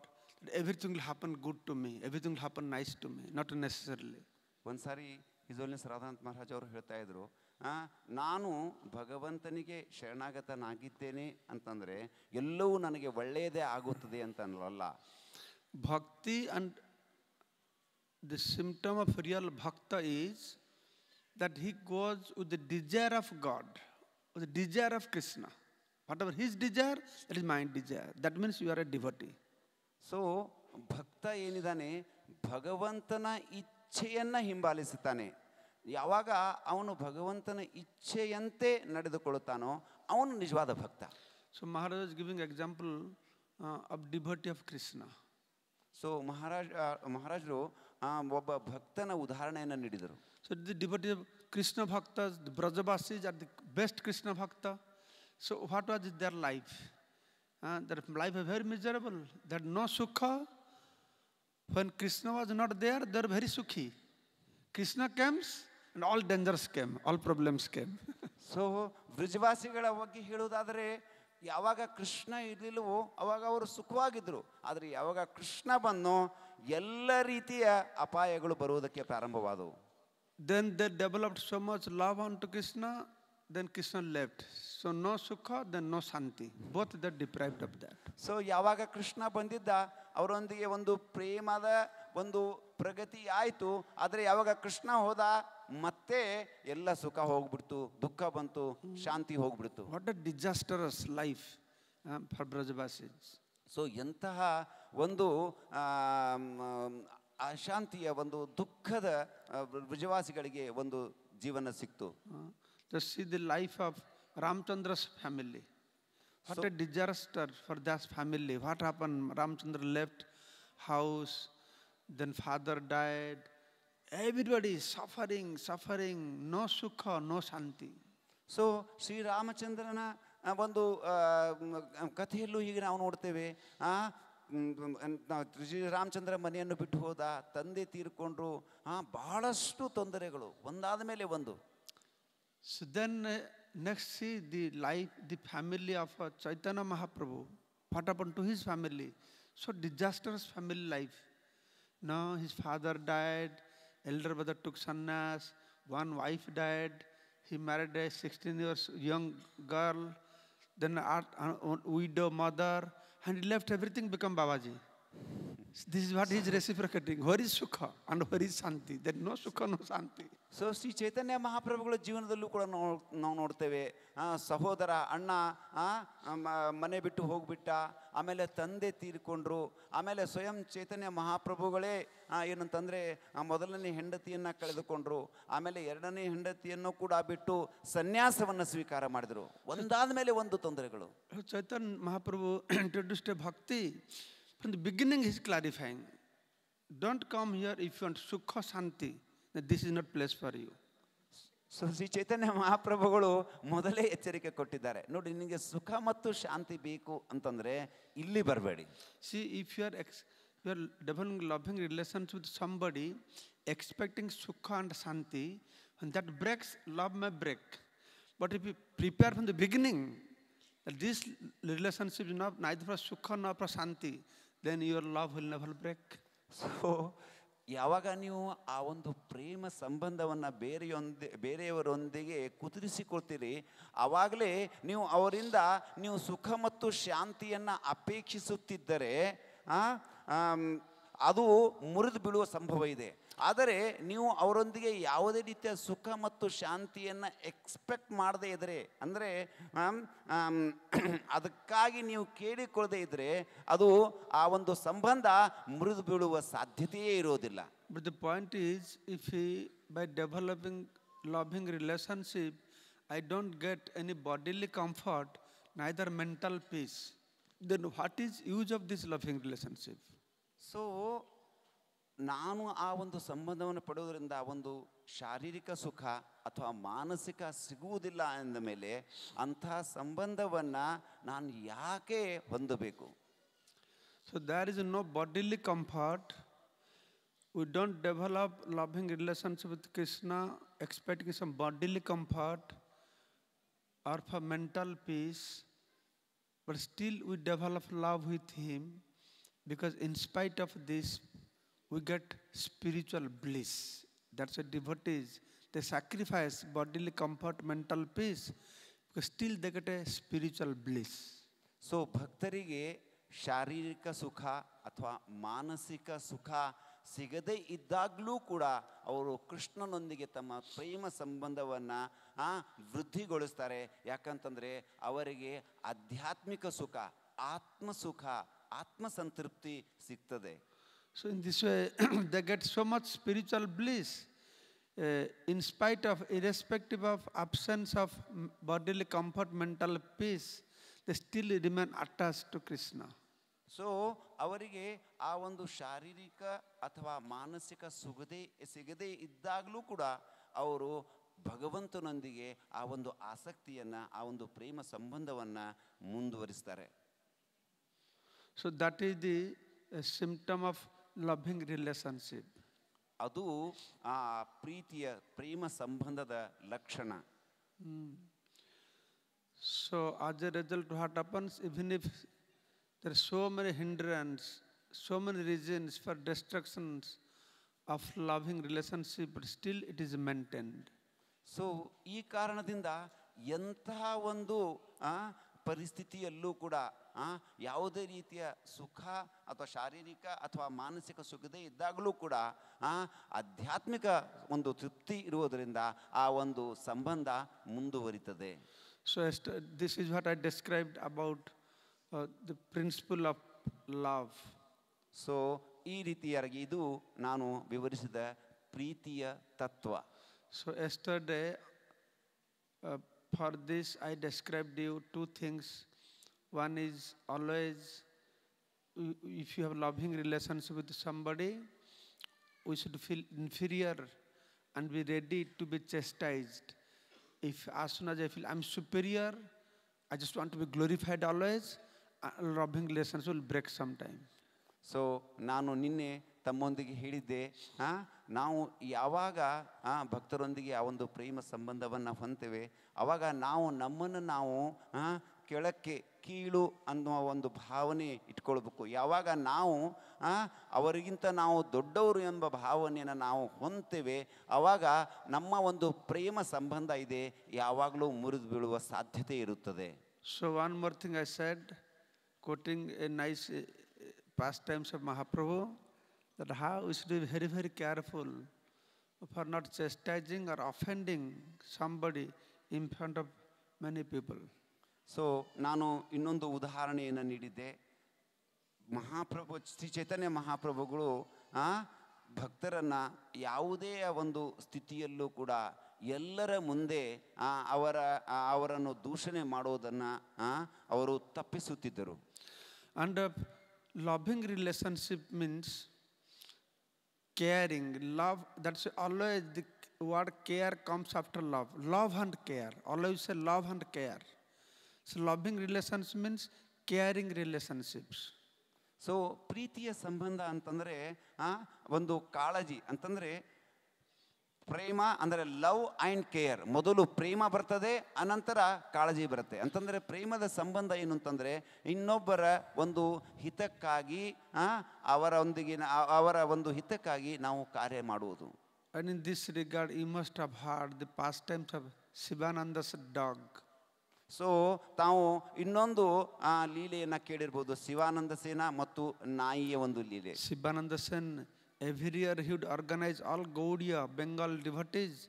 that everything will happen good to me, everything will happen nice to me, not necessarily. ಒಂದ್ಸಾರಿ ಹಿಜೋಲ್ನಿಸ್ ರಾಧಾನಾಥ್ ಮಹಾರಾಜ್ ಅವರು ಹೇಳ್ತಾ ಇದ್ರು idru ನಾನು ಭಗವಂತನಿಗೆ ಶರಣಾಗತನಾಗಿದ್ದೇನೆ ಅಂತಂದರೆ ಎಲ್ಲವೂ ನನಗೆ ಒಳ್ಳೆಯದೇ ಆಗುತ್ತದೆ ಅಂತ ಅನ್ನಲ್ಲ ಭಕ್ತಿ and the symptom of real bhakta is that he goes with the desire of God, with the desire of Krishna. Whatever his desire, that is my desire. That means you are a devotee. So ಭಕ್ತ ಏನಿದ್ದಾನೆ ಭಗವಂತನ ಇಚ್ಛೆಯನ್ನ ಹಿಂಬಾಲಿಸುತ್ತಾನೆ ಯಾವಾಗ ಅವನು ಭಗವಂತನ ಇಚ್ಛೆಯಂತೆ ನಡೆದುಕೊಳ್ಳುತ್ತಾನೋ ಅವನು ನಿಜವಾದ bhakta. So Maharaj is giving example uh, of devotee of Krishna. So Maharaj Maharaj ಮಹಾರಾಜರು ಒಬ್ಬ ಭಕ್ತನ ಉದಾಹರಣೆಯನ್ನು ನೀಡಿದರು. So the ಡಿಬಟ್ Krishna bhakta Brajavasi are the best Krishna bhakta so what was is their life their life very miserable that no sukha when Krishna was not there they're very sukhi Krishna comes and all dangers came all problems came so ಬ್ರಿಜವಾಸಿಗಳ ಬಗ್ಗೆ ಹೇಳುವುದಾದರೆ ಯಾವಾಗ ಕೃಷ್ಣ ಇರಲಿಲ್ಲವೋ ಅವಾಗ ಅವರು ಸುಖವಾಗಿದ್ದರು ಆದರೆ ಯಾವಾಗ ಕೃಷ್ಣ ಬಂದೋ ಎಲ್ಲ ರೀತಿಯ ಅಪಾಯಗಳು ಬರುವುದಕ್ಕೆ ಪ್ರಾರಂಭವಾದವು. Then then developed so much love on to Krishna then Krishna left so no sukha then no shanti both that deprived of that so ಯಾವಾಗ ಕೃಷ್ಣ ಬಂದಿದ್ದ ಅವರೊಂದಿಗೆ ಒಂದು ಪ್ರೇಮದ ಒಂದು ಪ್ರಗತಿ ಆಯಿತು ಆದರೆ ಯಾವಾಗ ಕೃಷ್ಣ ಹೋದ ಮತ್ತೆ ಎಲ್ಲ ಸುಖ ಹೋಗ್ಬಿಡ್ತು ದುಃಖ ಬಂತು ಶಾಂತಿ ಹೋಗ್ಬಿಡ್ತು. What a disastrous life for for Brajavasis. So ಎಂತಹ ಒಂದು ಅಶಾಂತಿಯ ಒಂದು ದುಃಖದ ವಿಜವಾಸಿಗಳಿಗೆ ಒಂದು ಜೀವನ ಸಿಕ್ತು. Just the life of Ramachandra's family what a disaster for that's family what happen Ramachandra left house then father died everybody suffering suffering no sukha no shanti so ಶ್ರೀರಾಮಚಂದ್ರನ ಒಂದು ಕಥೆಯಲ್ಲೂ ಈಗ ನಾವು ನೋಡ್ತೇವೆ. ಆ ಶ್ರೀರಾಮಚಂದ್ರ ಮನೆಯನ್ನು ಬಿಟ್ಟು ಹೋದ ತಂದೆ ತೀರ್ಕೊಂಡ್ರು. ಆ, ಬಹಳಷ್ಟು ತೊಂದರೆಗಳು. ಒಂದಾದ ಮೇಲೆ ಒಂದು. So then next see the life the family of a Chaitanya Mahaprabhu what to his family so disasters family ಲೈಫ್ನ his father died elder brother took sannyas one wife died he married a sixteen years young girl then a a widow mother, and he left everything become Babaji. This is what he is reciprocating. Where is Sukha and where is Shanti? There is no Sukha, no Shanti. So Shri Chaitanya ಮಹಾಪ್ರಭುಗಳ ಜೀವನದಲ್ಲೂ ಕೂಡ ನಾವು ನೋಡ್ತೇವೆ. ಸಹೋದರ, ಅಣ್ಣ ಮನೆ ಬಿಟ್ಟು ಹೋಗ್ಬಿಟ್ಟ, ಆಮೇಲೆ ತಂದೆ ತೀರ್ಕೊಂಡ್ರು, ಆಮೇಲೆ ಸ್ವಯಂ ಚೈತನ್ಯ ಮಹಾಪ್ರಭುಗಳೇ ಏನಂತಂದರೆ ಮೊದಲನೇ ಹೆಂಡತಿಯನ್ನು ಕಳೆದುಕೊಂಡ್ರು, ಆಮೇಲೆ ಎರಡನೇ ಹೆಂಡತಿಯನ್ನು ಕೂಡ ಬಿಟ್ಟು ಸನ್ಯಾಸವನ್ನು ಸ್ವೀಕಾರ ಮಾಡಿದರು. ಒಂದಾದ ಮೇಲೆ ಒಂದು ತೊಂದರೆಗಳು. Chaitanya Mahaprabhu introduced bhakti from the beginning is clarifying don't come here if you sukha shanti. That this is not place for you. So Shri Chaitanya ಮಹಾಪ್ರಭುಗಳು ಮೊದಲೇ ಎಚ್ಚರಿಕೆ ಕೊಟ್ಟಿದ್ದಾರೆ ನೋಡಿ ninge ಸುಖ ಮತ್ತು ಶಾಂತಿ ಬೇಕು antandre ಇಲ್ಲಿ ಬರಬೇಡಿ See, if you are ex- you are developing loving relations with somebody, expecting sukha and shanti, when that breaks, love may break. But if you prepare from the beginning that this relationship is not neither for sukha nor for shanti, then your love will never break. So ಯಾವಾಗ ನೀವು ಆ ಒಂದು ಪ್ರೇಮ ಸಂಬಂಧವನ್ನು ಬೇರೆಯೊಂದಿ, ಬೇರೆಯವರೊಂದಿಗೆ ಕುದುರಿಸಿಕೊಳ್ತೀರಿ ಆವಾಗಲೇ ನೀವು ಅವರಿಂದ ನೀವು ಸುಖ ಮತ್ತು ಶಾಂತಿಯನ್ನು ಅಪೇಕ್ಷಿಸುತ್ತಿದ್ದರೆ ಅದು ಮುರಿದು ಬೀಳುವ ಸಂಭವ ಇದೆ. ಆದರೆ ನೀವು ಅವರೊಂದಿಗೆ ಯಾವುದೇ ರೀತಿಯ ಸುಖ ಮತ್ತು ಶಾಂತಿಯನ್ನು ಎಕ್ಸ್ಪೆಕ್ಟ್ ಮಾಡದೇ ಇದ್ದರೆ ಅಂದರೆ ಅದಕ್ಕಾಗಿ ನೀವು ಕೇಳಿಕೊಳ್ಳದೇ ಇದ್ದರೆ ಅದು ಆ ಒಂದು ಸಂಬಂಧ ಮುರಿದು ಬೀಳುವ ಸಾಧ್ಯತೆಯೇ ಇರೋದಿಲ್ಲ. But the point is if you by developing loving relationship I don't get any bodily comfort neither mental peace then what is use of this loving relationship so ನಾನು ಆ ಒಂದು ಸಂಬಂಧವನ್ನು ಪಡೆಯೋದ್ರಿಂದ ಒಂದು ಶಾರೀರಿಕ ಸುಖ ಅಥವಾ ಮಾನಸಿಕ ಸಿಗುವುದಿಲ್ಲ ಅಂದ ಮೇಲೆ ಅಂತಹ ಸಂಬಂಧವನ್ನು ನಾನು ಯಾಕೆ ಹೊಂದಬೇಕು So there is no bodily comfort. We don't develop loving relationship with Krishna expecting some bodily comfort or for mental peace, but still we develop love with Him because in spite of this, we get spiritual bliss. That's a devotees. They sacrifice bodily comfort, mental peace, because still they get a spiritual bliss. So ಭಕ್ತರಿಗೆ ಶಾರೀರಿಕ ಸುಖ ಅಥವಾ ಮಾನಸಿಕ ಸುಖ ಸಿಗದೇ ಇದ್ದಾಗಲೂ ಕೂಡ ಅವರು ಕೃಷ್ಣನೊಂದಿಗೆ ತಮ್ಮ ಪ್ರೇಮ ಸಂಬಂಧವನ್ನು ವೃದ್ಧಿಗೊಳಿಸ್ತಾರೆ ಯಾಕಂತಂದರೆ ಅವರಿಗೆ ಆಧ್ಯಾತ್ಮಿಕ ಸುಖ ಆತ್ಮ ಸುಖ ಆತ್ಮ ಸಂತೃಪ್ತಿ ಸಿಗ್ತದೆ so in this way they get so much spiritual bliss in spite of irrespective of absence of bodily comfort mental peace they still remain attach to Krishna so ಅವರಿಗೆ ಆ ಒಂದು ಶಾರೀರಿಕ ಅಥವಾ ಮಾನಸಿಕ ಸುಗದೇ ಸಿಗದೇ ಇದ್ದಾಗಲೂ ಕೂಡ ಅವರು ಭಗವಂತನೊಂದಿಗೆ ಆ ಒಂದು ಆಸಕ್ತಿಯನ್ನು ಆ ಒಂದು ಪ್ರೇಮ ಸಂಬಂಧವನ್ನು ಮುಂದುವರಿಸ್ತಾರೆ. So that is the uh, symptom of loving relationship. ಅದು ಆ ಪ್ರೀತಿಯ ಪ್ರೇಮ ಸಂಬಂಧದ ಲಕ್ಷಣ So as a result, what happens, even if there are so many hindrance, so many reasons for destructions of loving relationship, but still it is maintained. so ಈ ಕಾರಣದಿಂದ ಎಂತಹ ಒಂದು ಪರಿಸ್ಥಿತಿಯಲ್ಲೂ ಕೂಡ ಆ ಯಾವುದೇ ರೀತಿಯ ಸುಖ ಅಥವಾ ಶಾರೀರಿಕ ಅಥವಾ ಮಾನಸಿಕ ಸುಖದೇ ಇದ್ದಾಗಲೂ ಕೂಡ ಆ ಆಧ್ಯಾತ್ಮಿಕ ಒಂದು ತೃಪ್ತಿ ಇರುವುದರಿಂದ ಆ ಒಂದು ಸಂಬಂಧ ಮುಂದುವರಿತದೆ. So just this is what I described about the principle of love so ಈ ರೀತಿಯಾಗಿ ಇದು ನಾನು ವಿವರಿಸಿದ ಪ್ರೀತಿಯ ತತ್ವ. So yesterday for this I describe you two things One is always, i- if you have loving relationship with somebody, we should feel inferior and be ready to be chastised. If as soon as I feel I'm superior, I just want to be glorified always, uh, loving relationship will break sometime. So ನಾನು ನಿನ್ನೆ ತಮ್ಮೊಂದಿಗೆ ಹೇಳಿದ್ದೆ ಆ, ನಾವು ಯಾವಾಗ ಆ, ಭಕ್ತರೊಂದಿಗೆ ಆ ಒಂದು ಪ್ರೇಮ ಸಂಬಂಧವನ್ನು ಹೊಂತೇವೆ ಆವಾಗ ನಾವು ನಮ್ಮನ್ನು ನಾವು ಆ, ಕೆಳಕ್ಕೆ ಕೀಳು ಅನ್ನುವ ಒಂದು ಭಾವನೆ ಇಟ್ಕೊಳ್ಬೇಕು. ಯಾವಾಗ ನಾವು ಅವರಿಗಿಂತ ನಾವು ದೊಡ್ಡವರು ಎಂಬ ಭಾವನೆಯನ್ನು ನಾವು ಹೊಂತೇವೆ ಆವಾಗ ನಮ್ಮ ಒಂದು ಪ್ರೇಮ ಸಂಬಂಧ ಇದೆ, ಯಾವಾಗಲೂ ಮುರಿದು ಬೀಳುವ ಸಾಧ್ಯತೆ ಇರುತ್ತದೆ. So one more thing I said quoting a nice pastimes of Mahaprabhu that have is be very very careful for not chastising or offending somebody in front of many people so ನಾನು ಇನ್ನೊಂದು ಉದಾಹರಣೆಯನ್ನು ನೀಡಿದ್ದೆ. ಮಹಾಪ್ರಭು, ಶ್ರೀ ಚೈತನ್ಯ ಮಹಾಪ್ರಭುಗಳು ಭಕ್ತರನ್ನು ಯಾವುದೇ ಒಂದು ಸ್ಥಿತಿಯಲ್ಲೂ ಕೂಡ ಎಲ್ಲರ ಮುಂದೆ ಅವರ ಅವರನ್ನು ದೂಷಣೆ ಮಾಡೋದನ್ನು ಅವರು ತಪ್ಪಿಸುತ್ತಿದ್ದರು. And loving relationship means caring love that's always the word care comes after love love and care always a love and care So loving relationship means caring relationships. So ಪ್ರೀತಿಯ ಸಂಬಂಧ ಅಂತಂದರೆ ಒಂದು ಕಾಳಜಿ ಅಂತಂದರೆ ಪ್ರೇಮ ಅಂದರೆ ಲವ್ ಆ್ಯಂಡ್ ಕೇರ್ ಮೊದಲು ಪ್ರೇಮ ಬರ್ತದೆ ಅನಂತರ ಕಾಳಜಿ ಬರುತ್ತೆ ಅಂತಂದರೆ ಪ್ರೇಮದ ಸಂಬಂಧ ಏನು ಅಂತಂದರೆ ಇನ್ನೊಬ್ಬರ ಒಂದು ಹಿತಕ್ಕಾಗಿ ಅವರೊಂದಿಗಿನ ಅವರ ಒಂದು ಹಿತಕ್ಕಾಗಿ ನಾವು ಕಾರ್ಯ ಮಾಡುವುದು And in this regard, you must have heard the pastimes of Shivananda's dog. So ತಾವು ಇನ್ನೊಂದು ಲೀಲೆಯನ್ನು ಕೇಳಿರ್ಬೋದು. ಶಿವಾನಂದ ಸೇನ ಮತ್ತು ನಾಯಿಯ ಒಂದು ಲೀಲೆ. Shivananda Sen every year he'd organise all Gaudiya Bengal devotees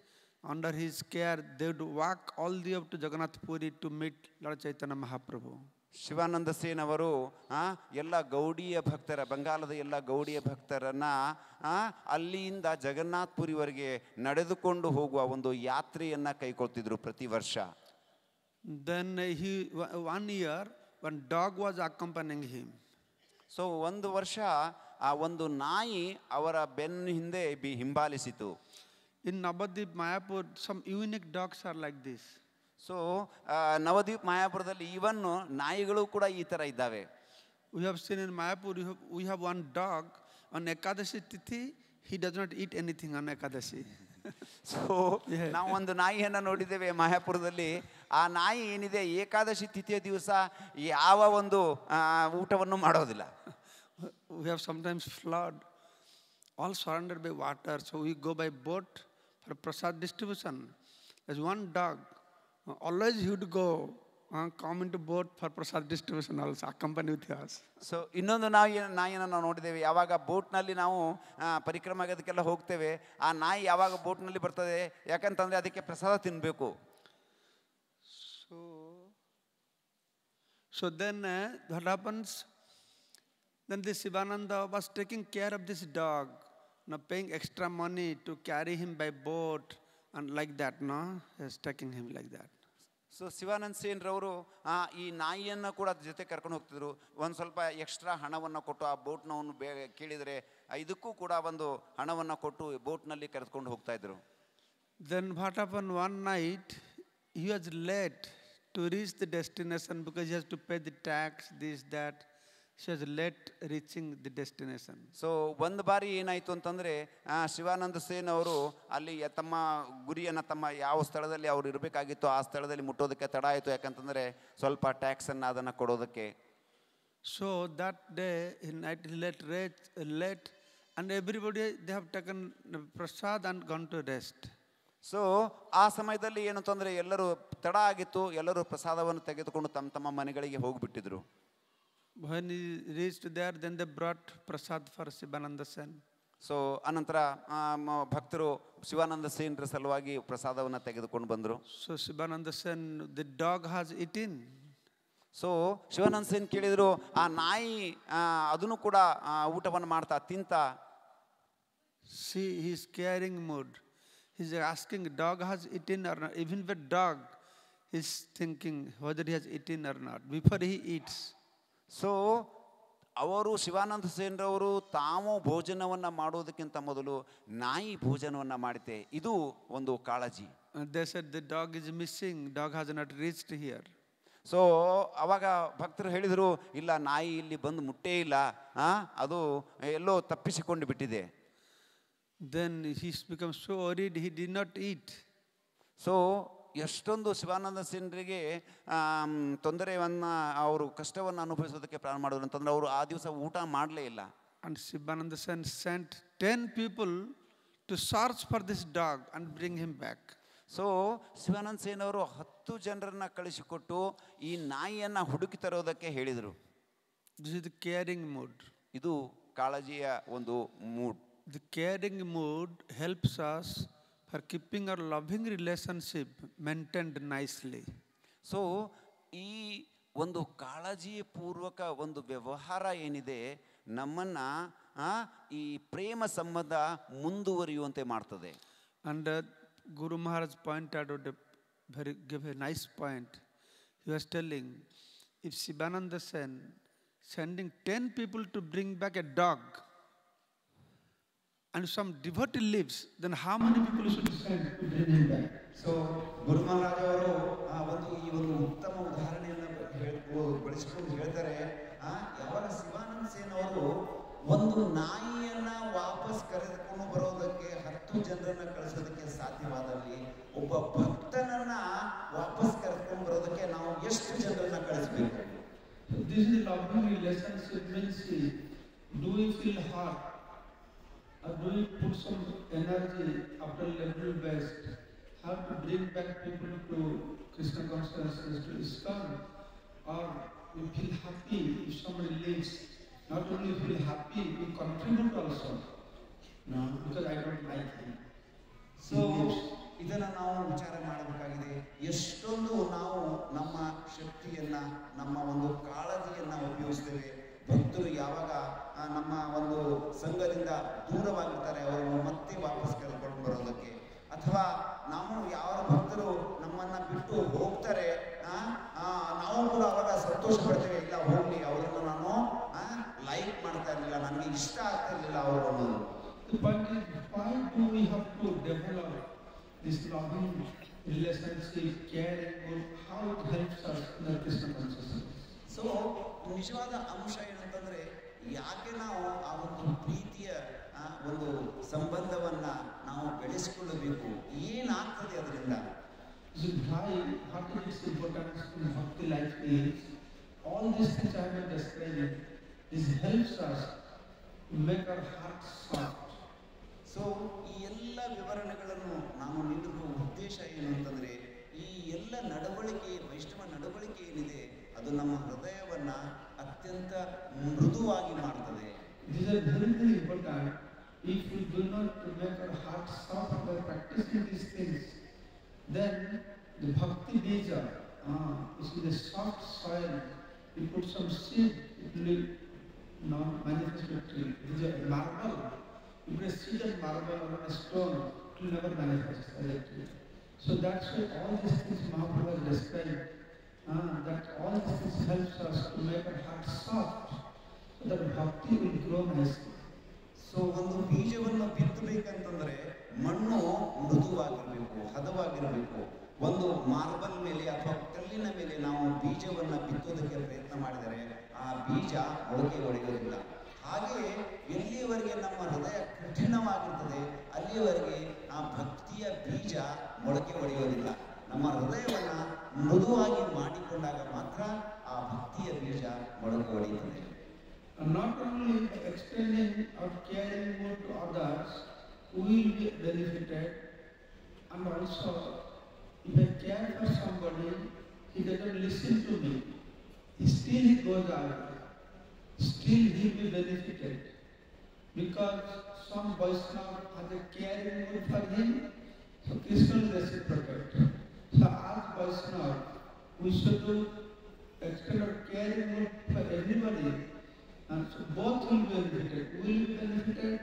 under his care they'd walk all the up to Jagannath Puri to meet Lord Chaitanya Mahaprabhu Shivananda Sen ಅವರು ಎಲ್ಲ ಗೌಡಿಯ ಭಕ್ತರ ಬಂಗಾಲದ ಎಲ್ಲ ಗೌಡಿಯ ಭಕ್ತರನ್ನು ಅಲ್ಲಿಯಿಂದ ಜಗನ್ನಾಥ್ಪುರಿವರೆಗೆ ನಡೆದುಕೊಂಡು ಹೋಗುವ ಒಂದು ಯಾತ್ರೆಯನ್ನು ಕೈಕೊಳ್ತಿದ್ರು ಪ್ರತಿ ವರ್ಷ. Then he, one year, one dog was accompanying him. So ಒಂದು ವರ್ಷ ಆ ಒಂದು ನಾಯಿ ಅವರ ಬೆನ್ನ ಹಿಂದೆ ಬಿ ಹಿಂಬಾಲಿಸಿತು In Navadip, Mayapur, some unique dogs are like this. So Navadwip ಮಾಯಾಪುರದಲ್ಲಿ even ನಾಯಿಗಳು ಕೂಡ ಈ ಥರ ಇದ್ದಾವೆ We have seen in Mayapur, we have, we have one dog on Ekadashi Tithi, he does not eat anything on Ekadashi. So ನಾವು ಒಂದು ನಾಯಿಯನ್ನು ನೋಡಿದ್ದೇವೆ ಮಾಯಾಪುರದಲ್ಲಿ ಆ ನಾಯಿ ಏನಿದೆ ಏಕಾದಶಿ ತಿಥಿಯ ದಿವಸ ಯಾವ ಒಂದು ಊಟವನ್ನು ಮಾಡೋದಿಲ್ಲ. We have sometimes flood, all surrounded by water so we go by boat for prasad distribution as one dog always always he would go, uh, come into boat for prasad distribution also, accompany with us. So ಇನ್ನೊಂದು ನಾಯಿ ನಾಯಿಯನ್ನು ನಾವು ನೋಡಿದ್ದೇವೆ. ಯಾವಾಗ ಬೋಟ್ನಲ್ಲಿ ನಾವು ಆ, ಪರಿಕ್ರಮ ಆಗೋದಕ್ಕೆಲ್ಲ ಹೋಗ್ತೇವೆ ಆ ನಾಯಿ ಯಾವಾಗ ಬೋಟ್ನಲ್ಲಿ ಬರ್ತದೆ? ಯಾಕಂತಂದರೆ ಅದಕ್ಕೆ ಪ್ರಸಾದ ತಿನ್ನಬೇಕು so then uh, what happens? Then this Sivananda was taking care of this dog, now paying extra money to carry him by boat and like that, no? He's taking him like that. So Shivanand ಸೇನ್ರವರು ಆ, ಈ ನಾಯಿಯನ್ನು ಕೂಡ ಜೊತೆ ಕರ್ಕೊಂಡು ಹೋಗ್ತಿದ್ರು ಒಂದು ಸ್ವಲ್ಪ ಎಕ್ಸ್ಟ್ರಾ ಹಣವನ್ನು ಕೊಟ್ಟು ಆ ಬೋಟ್ನವನು ಬೇ ಕೇಳಿದರೆ ಆ, ಇದಕ್ಕೂ ಕೂಡ ಒಂದು ಹಣವನ್ನು ಕೊಟ್ಟು ಬೋಟ್ನಲ್ಲಿ ಕರೆದುಕೊಂಡು ಹೋಗ್ತಾ ಇದ್ರು Then what happened one night, he was late to reach the destination because he has to pay the tax, this, that. She was late reaching the destination. So ಒಂದು ಬಾರಿ ಏನಾಯಿತು ಅಂತಂದರೆ ಶಿವಾನಂದ ಸೇನ್ ಅವರು ಅಲ್ಲಿ ತಮ್ಮ ಗುರಿಯನ್ನು ತಮ್ಮ ಯಾವ ಸ್ಥಳದಲ್ಲಿ ಅವ್ರು ಇರಬೇಕಾಗಿತ್ತು ಆ ಸ್ಥಳದಲ್ಲಿ ಮುಟ್ಟೋದಕ್ಕೆ ತಡ ಆಯಿತು ಯಾಕಂತಂದರೆ ಸ್ವಲ್ಪ ಟ್ಯಾಕ್ಸನ್ನು ಅದನ್ನು ಕೊಡೋದಕ್ಕೆ So that day, in night, he let reach late, and everybody, they have taken prasad and gone to rest. So ಆ ಸಮಯದಲ್ಲಿ ಏನು ಅಂತಂದರೆ ಎಲ್ಲರೂ ತಡ ಆಗಿತ್ತು. ಎಲ್ಲರೂ ಪ್ರಸಾದವನ್ನು ತೆಗೆದುಕೊಂಡು ತಮ್ಮ ತಮ್ಮ ಮನೆಗಳಿಗೆ ಹೋಗಿಬಿಟ್ಟಿದ್ರು. When he reached there, then they brought prasad for Sivananda Sen. So ಅನಂತರ ಭಕ್ತರು ಶಿವಾನಂದ ಸೇನ್ರ ಸಲುವಾಗಿ ಪ್ರಸಾದವನ್ನು ತೆಗೆದುಕೊಂಡು ಬಂದರು. So Sen the dog has it in so Shivananda Sen ಕೇಳಿದರು ಆ ನಾಯಿ ಆ, ಅದನ್ನು ಕೂಡ ಊಟವನ್ನು ಮಾಡ್ತಾ ತಿಂತ? See his caring mood. He's asking, dog has eaten or not. Even the dog is thinking whether he has eaten or not before he eats. So, ಅವರು ಶಿವಾನಂದ ಸೇನ್ರವರು ತಾವು ಭೋಜನವನ್ನು ಮಾಡೋದಕ್ಕಿಂತ ಮೊದಲು ನಾಯಿ ಭೋಜನವನ್ನು Bhojanavana ಇದು ಒಂದು ಕಾಳಜಿ Kalaji. they said the dog is missing, dog has not reached here. So ಅವಾಗ ಭಕ್ತರು ಹೇಳಿದರು ಇಲ್ಲ ನಾಯಿ ಇಲ್ಲಿ ಬಂದು ಮುಟ್ಟೇ ಇಲ್ಲ ಅದು ಎಲ್ಲೋ ತಪ್ಪಿಸಿಕೊಂಡು ಬಿಟ್ಟಿದೆ Then he becomes so worried he did not eat. So Shivananda Shivananda ಸಿನ್ರಿಗೆ ತೊಂದರೆಯನ್ನು ಅವರು ಕಷ್ಟವನ್ನು ಅನುಭವಿಸೋದಕ್ಕೆ ಪ್ರಾರಂಭ ಮಾಡಿದ್ರು ಅಂತಂದ್ರೆ ಅವರು ಆ ದಿವಸ ಊಟ ಮಾಡಲೇ ಇಲ್ಲ And Shivananda Sen sent 10 people to search for this dog and bring him back. So Shivananda Sen ಅವರು ಹತ್ತು ಜನರನ್ನ ಕಳಿಸಿಕೊಟ್ಟು ಈ ನಾಯಿಯನ್ನು ಹುಡುಕಿ ತರೋದಕ್ಕೆ ಹೇಳಿದರು This is the caring mood. ಇದು ಕಾಳಜಿಯ ಒಂದು mood the caring mood helps us for keeping our loving relationship maintained nicely. So, ಈ ಒಂದು ಕಾಳಜಿ ಪೂರ್ವಕ ಒಂದು ವ್ಯವಹಾರ ಏನಿದೆ ನಮ್ಮನ್ನ ಈ ಪ್ರೇಮ ಸಂಬಂಧ ಮುಂದುವರಿಯುವಂತೆ ಮಾಡ್ತದೆ and Guru Maharaj pointed out very give a nice point you are telling if Shivananda Sen sending ten people to bring back a dog and some devotee lives, then how many people should send to bring him back? So Guru Maharaj ಅವರು ಆ ಒಂದು ಈ ಒಂದು ಉತ್ತಮ ಉದಾಹರಣೆಯನ್ನು ಬಳಸಿಕೊಂಡು ಹೇಳ್ತಾರೆ ಆ, ಯಾವಾಗ ಶಿವಾನಂದ ಸೇನ್ ಅವರು ಒಂದು ನಾಯಿಯನ್ನ ವಾಪಸ್ ಕರೆದುಕೊಂಡು ಬರೋದಕ್ಕೆ ಹತ್ತು ಜನರನ್ನ ಕಳಿಸೋದಕ್ಕೆ ಸಾಧ್ಯವಾದಲ್ಲಿ ಒಬ್ಬ ಭಕ್ತನನ್ನ ವಾಪಸ್ ಕರೆದುಕೊಂಡು ಬರೋದಕ್ಕೆ ನಾವು ಎಷ್ಟು ಜನರನ್ನ ಕಳಿಸ್ಬೇಕು? So this is uh, do we feel hard. Or do we put some energy after level best how to bring back people to Krishna consciousness to Islam? or we feel happy if somebody leaves not only feel happy we contribute also no because I don't like him So, ಇದನ್ನು ನಾವು ವಿಚಾರ ಮಾಡಬೇಕಾಗಿದೆ ಎಷ್ಟೊಂದು ನಾವು ನಮ್ಮ ಶಕ್ತಿಯನ್ನ ನಮ್ಮ ಒಂದು ಕಾಳಜಿಯನ್ನ ಉಪಯೋಗಿಸ್ತೇವೆ ಭಕ್ತರು ಯಾವಾಗ ನಮ್ಮ ಒಂದು ಸಂಘದಿಂದ ದೂರವಾಗಿರ್ತಾರೆ ಅವರನ್ನು ಮತ್ತೆ ವಾಪಸ್ ಕರೆದುಕೊಂಡು ಬರೋದಕ್ಕೆ ಅಥವಾ ನಾವು ಯಾವ ಭಕ್ತರು ನಮ್ಮನ್ನ ಬಿಟ್ಟು ಹೋಗ್ತಾರೆ ನಾವು ಕೂಡ ಅವಾಗ ಸಂತೋಷ ಪಡ್ತೇವೆ ಇಲ್ಲ ಹೋಗ್ಲಿ ಅವರನ್ನು ನಾನು ಲೈಕ್ ಮಾಡ್ತಾ ಇರಲಿಲ್ಲ ನನಗೆ ಇಷ್ಟ ಆಗ್ತಾ ಇರಲಿಲ್ಲ ಅವರು ಅನ್ನೋದು The point is, why do we? So ನಿಜವಾದ ಅಂಶ ಏನಂತಂದ್ರೆ ಯಾಕೆ ನಾವು ಆ ಒಂದು ಪ್ರೀತಿಯ ಒಂದು ಸಂಬಂಧವನ್ನ ನಾವು ಬೆಳೆಸಿಕೊಳ್ಳಬೇಕು ಏನಾಗ್ತದೆ ಅದರಿಂದ So why, what is its importance in bhakti life is, all these things I have been describing, this helps us to make our hearts soft. So ಈ ಎಲ್ಲ ವಿವರಣೆಗಳನ್ನು ನಾವು ನೀಡುವ ಉದ್ದೇಶ ಏನು ಅಂತಂದ್ರೆ ಈ ಎಲ್ಲ ನಡವಳಿಕೆ ವೈಷ್ಣವ ನಡವಳಿಕೆ ನಮ್ಮ ಹೃದಯವನ್ನ ಅತ್ಯಂತ ಮೃದುವಾಗಿ ಮಾಡ್ತದೆ These are very, very important. If we do not make our hearts soft by practicing these things, then the bhakti bija uh, is in the soft soil. You put some seed, it will not manifest a tree. It is a marble. You put a seed of marble on a stone, it will never manifest as a tree. So that's why all these things Mahaprabhu has described, uh, that all this helps us to make our heart soft so that bhakti will grow nicely. So ಒಂದು ಬೀಜವನ್ನು ಬಿತ್ತಬೇಕಂತಂದ್ರೆ ಮಣ್ಣು ಮೃದುವಾಗಿರಬೇಕು ಹದವಾಗಿರಬೇಕು. ಒಂದು ಮಾರ್ಬಲ್ ಮೇಲೆ ಅಥವಾ ಕಲ್ಲಿನ ಮೇಲೆ ನಾವು ಬೀಜವನ್ನು ಬಿತ್ತೋದಕ್ಕೆ ಪ್ರಯತ್ನ ಮಾಡಿದರೆ ಆ ಬೀಜ ಮೊಳಕೆ ಒಡೆಯೋದಿಲ್ಲ. ಹಾಗೆಯೇ ಎಲ್ಲಿಯವರೆಗೆ ನಮ್ಮ ಹೃದಯ ಕಠಿಣವಾಗಿರ್ತದೆ ಅಲ್ಲಿಯವರೆಗೆ ಆ ಭಕ್ತಿಯ ಬೀಜ ಮೊಳಕೆ ಒಡೆಯೋದಿಲ್ಲ. ನಮ್ಮ ಹೃದಯವನ್ನ ಮೃದುವಾಗಿ ಮಾಡಿಕೊಂಡಾಗ ಮಾತ್ರ ಆ ಭಕ್ತಿಯ ಬೀಜ ಮೊಳಕೆ ಒಡೆಯುತ್ತದೆ And not only by extending or caring more to others, we will be benefited, and also if I care for somebody, he doesn't listen to me, he still he goes out, still he will be benefited. Because some Vaishnava has a caring mood for him, so Krishna will reciprocate. So as Vaishnava, we should do extend our caring mood for everybody. And so both will be benefited. We will be benefited,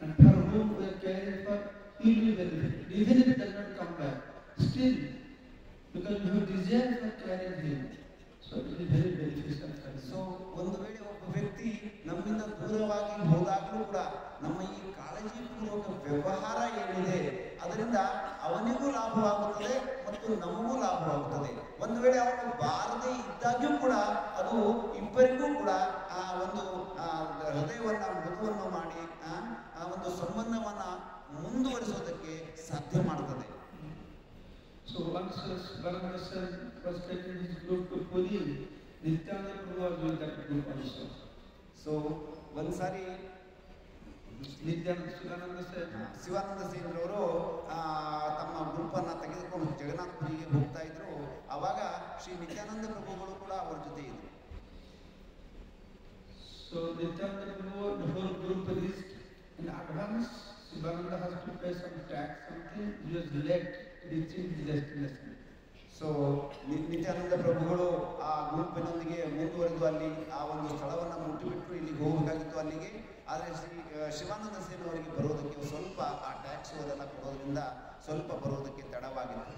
and for whom we are caring for, he will be benefited. Even if it does not come back, still, because we have desire for caring him. So it is very beneficial for us. So ಒಂದು ವೇಳೆ ಒಬ್ಬ ವ್ಯಕ್ತಿ ನಮ್ಮಿಂದ ದೂರವಾಗಿ ಮುಂದುವರಿಸುವುದಕ್ಕೆ ಸಾಧ್ಯ ಮಾಡುತ್ತದೆ ಶಿವಾನಂದ ಸೇನರವರು ಆ ತಮ್ಮ ಗುಂಪನ್ನ ತೆಗೆದುಕೊಂಡು ಜಗನ್ನಾಥ ಪುರಿಗೆ ಹೋಗ್ತಾ ಇದ್ರು. ಅವಾಗ ಶ್ರೀ ನಿತ್ಯಾನಂದ ಪ್ರಭುಗಳು ಕೂಡ ಅವರ ಜೊತೆ ಇದ್ರು. So Nityananda Prabhu ಗುರುಪದ್ರಿ advance Shivananda has to pay some tax, something. Was late reaching the destination. So Nityananda ಪ್ರಭುಗಳು ಆ ಗುಂಪಿನೊಂದಿಗೆ ಮುಂದುವರೆದು ಅಲ್ಲಿ ಆ ಒಂದು ಸ್ಥಳವನ್ನು ಮುಟ್ಟಿಬಿಟ್ಟು ಇಲ್ಲಿಗೆ ಹೋಗಬೇಕಾಗಿತ್ತು ಅಲ್ಲಿಗೆ ಆದರೆ ಶ್ರೀ ಶಿವಾನಂದ ಸೇನ್ ಅವರಿಗೆ ಬರೋದಕ್ಕೆ ಸ್ವಲ್ಪ ಆ ಟ್ಯಾಕ್ಸ್ ಅದೆಲ್ಲ ಕೊಡೋದ್ರಿಂದ ಸ್ವಲ್ಪ ಬರೋದಕ್ಕೆ ತಡವಾಗಿತ್ತು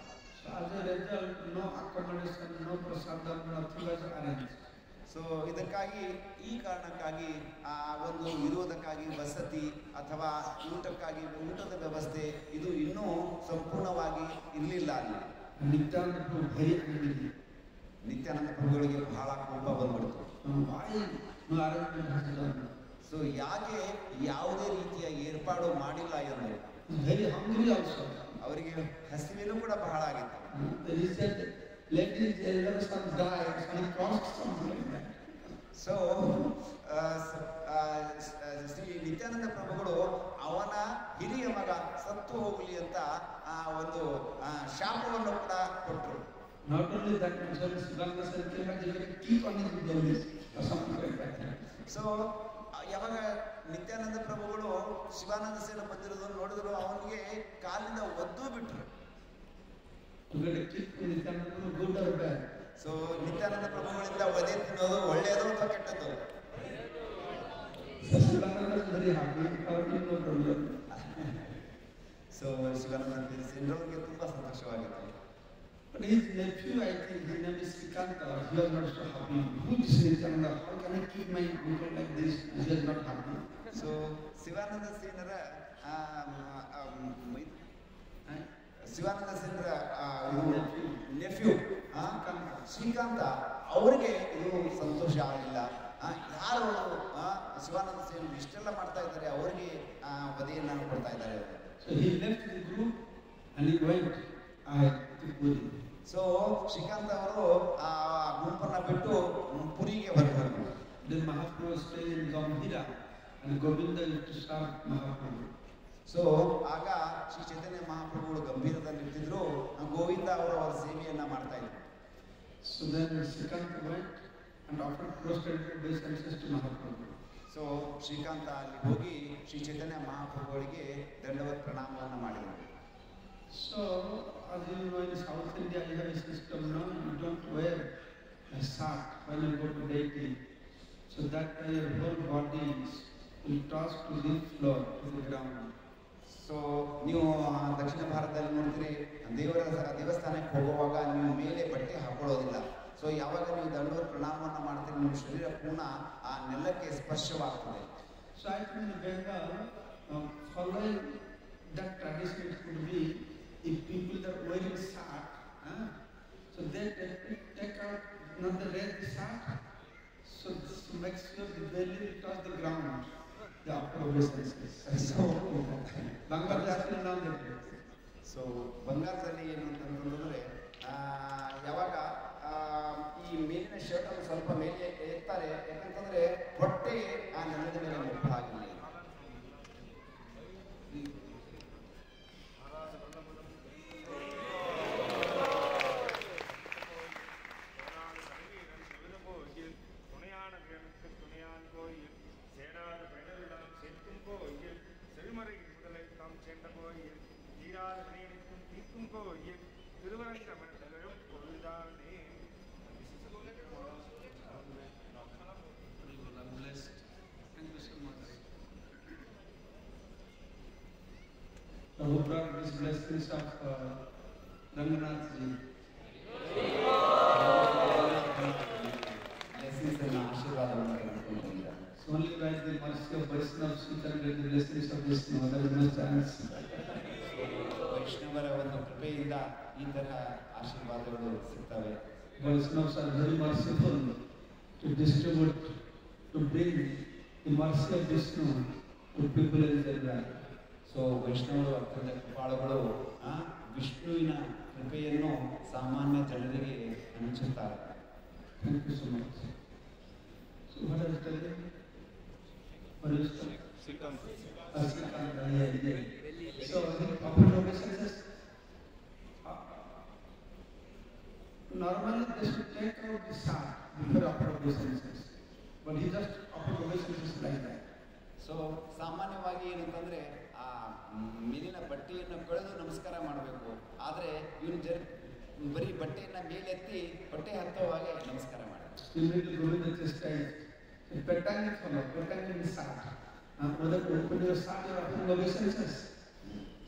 ಸೊ ಇದಕ್ಕಾಗಿ ಈ ಕಾರಣಕ್ಕಾಗಿ ಆ ಒಂದು ವಿರೋಧಕ್ಕಾಗಿ ವಸತಿ ಅಥವಾ ಊಟಕ್ಕಾಗಿ ಊಟದ ವ್ಯವಸ್ಥೆ ಇದು ಇನ್ನೂ ಸಂಪೂರ್ಣವಾಗಿ ಇರಲಿಲ್ಲ ಅಲ್ಲಿ. ನಿತ್ಯಾನಂದ ಭಯ ನಿತ್ಯಾನಂದ ಪ್ರಭುಗಳಿಗೆ ಬಹಳ ಕೋಪ ಬಂದ್ಬಿಡ್ತು. ಸೊ ಯಾಕೆ ಯಾವುದೇ ರೀತಿಯ ಏರ್ಪಾಡು ಮಾಡಿಲ್ಲ ಎಂದು? ಅವರಿಗೆ ಹಸಿವಿನೂ ಕೂಡ ಬಹಳ ಆಗಿತ್ತು. ಲೆಟ್ ಇಸ್ ಎಲ್ಲರ್ ಸಮ್ ಸೊ ಶ್ರೀ ನಿತ್ಯಾನಂದ ಪ್ರಭುಗಳು ಅವನ ಹಿರಿಯ ಮಗ ಸತ್ತು ಹೋಗಲಿ ಅಂತ ಆ ಒಂದು ಶಾಪವನ್ನು ಕೂಡ ಕೊಟ್ಟರು. ಸೊ ಯಾವಾಗ ನಿತ್ಯಾನಂದ ಪ್ರಭುಗಳು ಶಿವಾನಂದ ಸೇನ ಬಂದಿರೋದನ್ನು ನೋಡಿದ್ರು ಅವನಿಗೆ ಕಾಲಿಂದ ಒದ್ದು ಬಿಟ್ರು. ನಿತ್ಯಾನಂದ ಸೊ ನಿತ್ಯಾನಂದ ಪ್ರಭುಗಳಿಂದ ಒದೆ ತಿನ್ನೋದು ಒಳ್ಳೆಯದು ಅಥವಾ ಕೆಟ್ಟದ್ದು ಸೊ ಶಿವಾನಂದ ಸೇನರವರಿಗೆ ತುಂಬಾ ಸಂತೋಷವಾಗಿತ್ತು But his nephew, I think, his name is Srikanta, he was not so happy. Who is Nityananda? How can I keep my uncle like this? He was not happy. So, Sivananda ಆ, ಮೈ- ಆ, ಶಿವಾನಂದ ಸೇನರ ನೆಫ್ಯೂ ಶ್ರೀಕಾಂತ ಅವರಿಗೆ ಇದು ಸಂತೋಷ ಆಗಲಿಲ್ಲ ಯಾರು ಶಿವಾನಂದ ಸೇನ್ ಇಷ್ಟೆಲ್ಲ ಮಾಡ್ತಾ ಇದ್ದಾರೆ ಅವರಿಗೆ ಆ, ವಧೆಯನ್ನ ಕೊಡ್ತಾ ಇದ್ದಾರೆ. ಸೊ ಶ್ರೀಕಾಂತ್ ಅವರು ಆ ಗುಂಪನ್ನ ಬಿಟ್ಟು ಪುರಿಗೆ ಹೊರಟರು ಗೋವಿಂದ Mahaprabhu. ಸೊ ಆಗ ಶ್ರೀ ಚೈತನ್ಯ ಮಹಾಪ್ರಭುಗಳು ಗಂಭೀರದಲ್ಲಿ ಇರ್ತಿದ್ರು ಗೋವಿಂದ ಅವರ ಸೇವೆಯನ್ನ ಮಾಡ್ತಾ ಇದ್ರು. So then Shrikant and after close obeisances to Mahaprabhu so Shrikanta ಅಲ್ಲಿ ಹೋಗಿ ಶ್ರೀ ಚೈತನ್ಯ ಮಹಾಪ್ರಭುಗಳಿಗೆ ದಂಡವತ್ ಪ್ರಣಾಮಗಳನ್ನು ಮಾಡಿದರು. ಸೊ ಅದು in South India livery system don't wear sock when you go to deity so that your whole body is will to the floor to the ground so ನೀವು ದಕ್ಷಿಣ ಭಾರತದಲ್ಲಿ ನೋಡಿದ್ರಿ ದೇವರ ದೇವಸ್ಥಾನಕ್ಕೆ ಹೋಗುವಾಗ ನೀವು ಮೇಲೆ ಬಟ್ಟೆ ಹಾಕೊಳ್ಳೋದಿಲ್ಲ ಸೊ ಯಾವಾಗ ನೀವು ದಂಡೂರು ಪ್ರಣಾಮವನ್ನು ಮಾಡ್ತೀರಿ ನಿಮ್ಮ ಶರೀರ ಪೂರ್ಣ ಆ ನೆಲಕ್ಕೆ ಸ್ಪರ್ಶವಾಗುತ್ತದೆ Not the red shark, so just to make sure the belly touch the ground. Yeah. The bangara will now so ಬಂಗಾರದಲ್ಲಿ ಏನು ಅಂತಂದ್ರೆ ಯಾವಾಗ ಈ ಮೇಲಿನ ಶರ್ಟ್ ಅನ್ನು ಸ್ವಲ್ಪ ಮೇಲೆ ಎತ್ತಾರೆ, ಯಾಕಂತಂದ್ರೆ ಹೊಟ್ಟೆ ಆ ನೆಲದ ಮೇಲೆ ಮುಟ್ಟ ಹಾಗಿಲ್ಲ ചെണ്ടപ്പോ ധീരാധമനേക്കും blessed. Thank you uh, Ranganath Ji. ಮಾಸ್ಕ ವೈಷ್ಣವ ಸೂಚನೆಗಳನ್ನು ವೈಷ್ಣವರ ಒಂದು ಕೃಪೆಯಿಂದ ಈ ತರಹ ಆಶೀರ್ವಾದಗಳು ಸಿಗ್ತವೆ Vaishnava sir Dhar ಮಾಸ್ಕಲ್ to distribute to will the mask Vishnu to people in there so ವೈಷ್ಣವರು ವಿಷ್ಣುವಿನ ಕೃಪೆಯನ್ನು ಸಾಮಾನ್ಯ ಜನರಿಗೆ ಹಂಚುತ್ತಾರೆ thank you so much so ಪರಿಷ್ಟ ಸಿಕಾಂತ ಅಷ್ಟಕಾಲದಲ್ಲಿ ಇದೆ ಎಷ್ಟೋ ಅಪ್ರೋಮಿಸೆಸ್ ನರಮನ ದೃಷ್ಟಿಕೋನದಲ್ಲಿ ಸಾಮಾನ್ಯವಾಗಿ ಇರುತ್ತಂದ್ರೆ ಆ, ಮೇಲಿನ ಬಟ್ಟೆಯನ್ನು ಕಳೆದು ನಮಸ್ಕಾರ ಮಾಡಬೇಕು. ಆದರೆ, ಇವನು ಜಸ್ಟ್ ಬರಿ ಬಟ್ಟೆಯನ್ನ ಮೇಲೆತ್ತಿ ಬಟ್ಟೆ ಹತ್ತೋ ಹಾಗೆ ನಮಸ್ಕಾರ ಮಾಡ್ತಾನೆ Il pentagno è il pentagno di Sara. Ma dopo il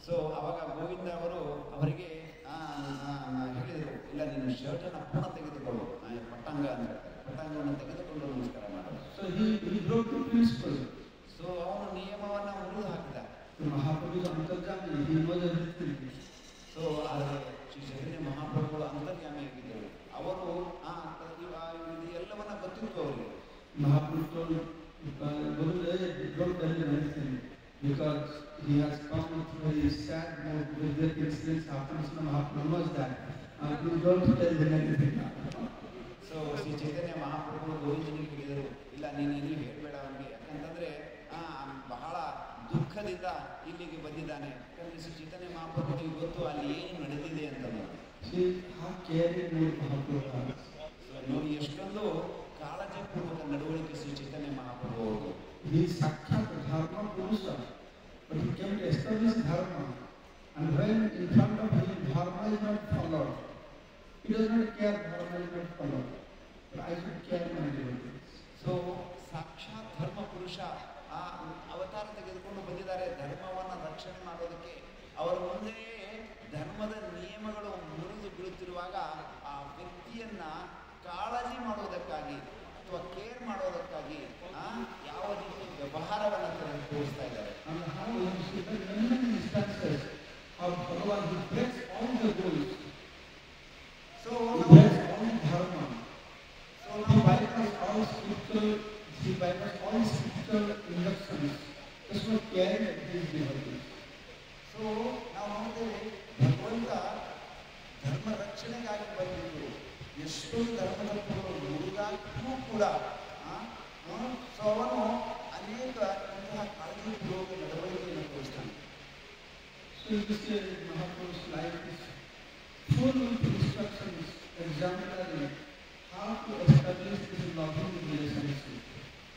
so ಅವಾಗ ಗೋವಿಂದ ಅವರು ಅವರಿಗೆ ಹೇಳಿದರು ಇಲ್ಲ ನಿನ್ನ ಶರ್ಟ್ ಅನ್ನು ಪುನಃ ತೆಗೆದುಕೊಳ್ಳು ಪಟ್ಟಂಗ ಅಂತ ಪಟ್ಟಂಗವನ್ನು ತೆಗೆದುಕೊಂಡು ನಮಸ್ಕಾರ ಮಾಡಿ ಸೊ ಅವನು ನಿಯಮವನ್ನು ಮುರಿದು ಹಾಕಿದ ಮಹಾಪುರುಷ ಅಂತರ್ಜಾತಿ ಸೊ ಶ್ರೀ ಚೈತನ್ಯ ಮಹಾಪುರುಷನ ಗೋಚರಿ ಕೇಳೋ ಇಲ್ಲ ನೀನು ಇಲ್ಲಿ ಹೆಡ್ಬೇಡ ಅನ್ಗಿ ಅಂತಂದ್ರೆ ಆ ಬಹಳ ದುಃಖದಿಂದ ಇಲ್ಲಿಗೆ ಬಂದಿದ್ದಾನೆ. ಅಂತ ಶ್ರೀ ಚೈತನ್ಯ ಮಹಾಪುರುಷ ಇವತ್ತು ಅಲ್ಲಿ ಏನು ನಡೆತಿದೆ ಅಂತ ಅಂದ್ನು ಶ್ರೀ ಆ ಕೇರಿ ಮಹಾಪುರುಷನ ನೋಯ ಶ್ರೀ ಚೈತನ್ಯ ಮಹಾಪುರುಷೋ ಇದು ಸತ್ಯ ಪ್ರಧರ್ಮ ಪುರುಷ ಮತ್ತು ಕೆಂ ಧರ್ಮ. And when in front of him Dharma is not followed, he does not care Dharma is not followed. But I should care my devotees. So ಸಾಕ್ಷಾತ್ ಧರ್ಮ ಪುರುಷ ಆ ಅವತಾರ ತೆಗೆದುಕೊಂಡು ಬಂದಿದ್ದಾರೆ ಧರ್ಮವನ್ನು ರಕ್ಷಣೆ ಮಾಡೋದಕ್ಕೆ ಅವರ ಮುಂದೆ ಧರ್ಮದ ನಿಯಮಗಳು ಮುರಿದು ಬೀಳುತ್ತಿರುವಾಗ ಆ ವ್ಯಕ್ತಿಯನ್ನ ಕಾಳಜಿ ಮಾಡೋದಕ್ಕಾಗಿ ಅಥವಾ ಕೇರ್ ಮಾಡೋದಕ್ಕಾಗಿ ಯಾವ ರೀತಿ ವ್ಯವಹಾರವನ್ನು ತರ- ತೋರಿಸ್ತಾ ಇದ್ದಾರೆ So he breaks all Dharma, so he ನಾವು bypasses all scriptural, he bypasses all scriptural inductions, just for caring at his devotees. So ನಾವು ನೋಡ್ತೇವೆ ಭಗವಂತ ಧರ್ಮ ರಕ್ಷಣೆಗಾಗಿ ಬಂದಿದ್ದು ಎಷ್ಟೊಂದು ಧರ್ಮದಪ್ಪಗಳು ಮುರಿದಾಗೂ ಕೂಡ ಸೊ ಅವನು ಅನೇಕ ಇಂತಹ ಕಾಳಜಿಪೂರ್ವಕ ನಡವಳಿಕೆಯನ್ನು ತೋರಿಸ್ತಾನೆ So you see Mahaprabhu's life is with instructions exemplary how to establish this loving relationship.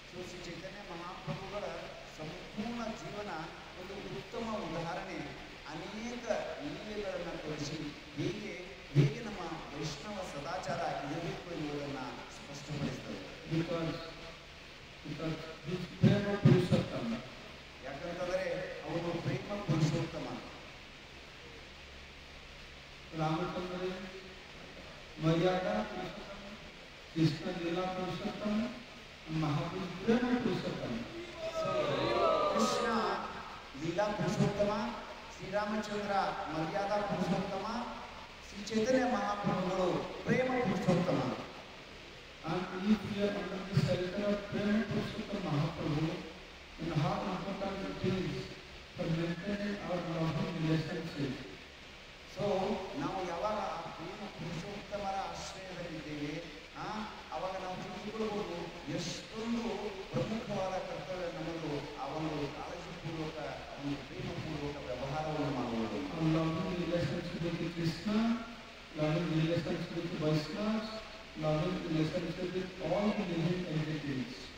So Shri Chaitanya ಮಹಾಪ್ರಭುಗಳ ಸಂಪೂರ್ಣ ಜೀವನ ಒಂದು ಉತ್ತಮ ಉದಾಹರಣೆ ಅನೇಕ ಲೀಲೆಗಳನ್ನು ತೋರಿಸಿ ಹೇಗೆ ಹೇಗೆ ನಮ್ಮ ವೈಷ್ಣವ ಸದಾಚಾರ ಇರಬೇಕು ಎನ್ನುವುದನ್ನು ಸ್ಪಷ್ಟಪಡಿಸ್ತದೆ Because, because this prema Purushottam, ಯಾಕಂತಂದರೆ ಅವನು Prema Purushottam Ramachandra, Maryada Purushottam, Krishna Lila Purushottam, and Mahaprabhu prema Purushottam. Krishna Leela Purushottam Shri Ramachandra Maryada ಪುರುಷೋತ್ತಮ ಶ್ರೀ ಚೈತನ್ಯ ಮಹಾಪ್ರಭುಗಳು ಪ್ರೇಮ ಪುರುಷೋತ್ತಮ And if we are under the shelter of prema Purushottam Mahaprabhu, then how important it is for maintaining our loving relationship. So ನಾವು ಯಾವಾಗ ಏನು ಪುರುಷೋತ್ತಮರ ಆಶ್ರಯದಲ್ಲಿದ್ದೇವೆ ಆ ಅವಾಗ ನಾವು ತಿಳಿದುಕೊಳ್ಬಹುದು ಎಷ್ಟೊಂದು ಪ್ರಮುಖವಾದ ಕರ್ತವ್ಯ ನಮ್ಮದು ಆ ಒಂದು ಕಾಳಜಿ ಪೂರ್ವಕ ಒಂದು ಪ್ರೇಮಪೂರ್ವಕ ವ್ಯವಹಾರವನ್ನು ಮಾಡುವುದು Krishna Loving relationships with Vaishnavas, loving relationships with all the living entities.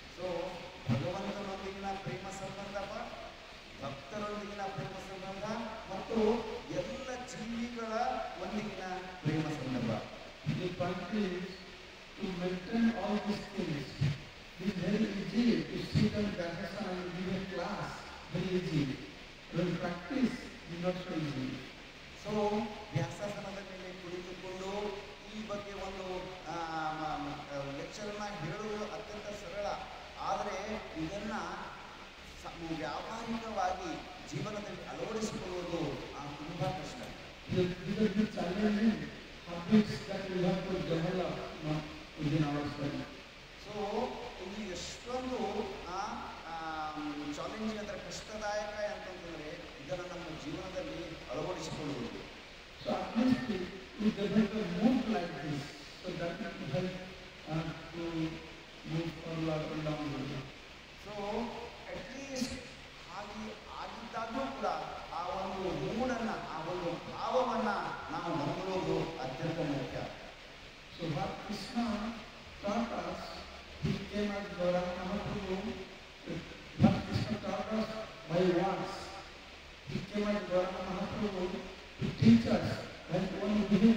Maintain all these things. It is very easy to sit on Dakasa and give a class, very easy.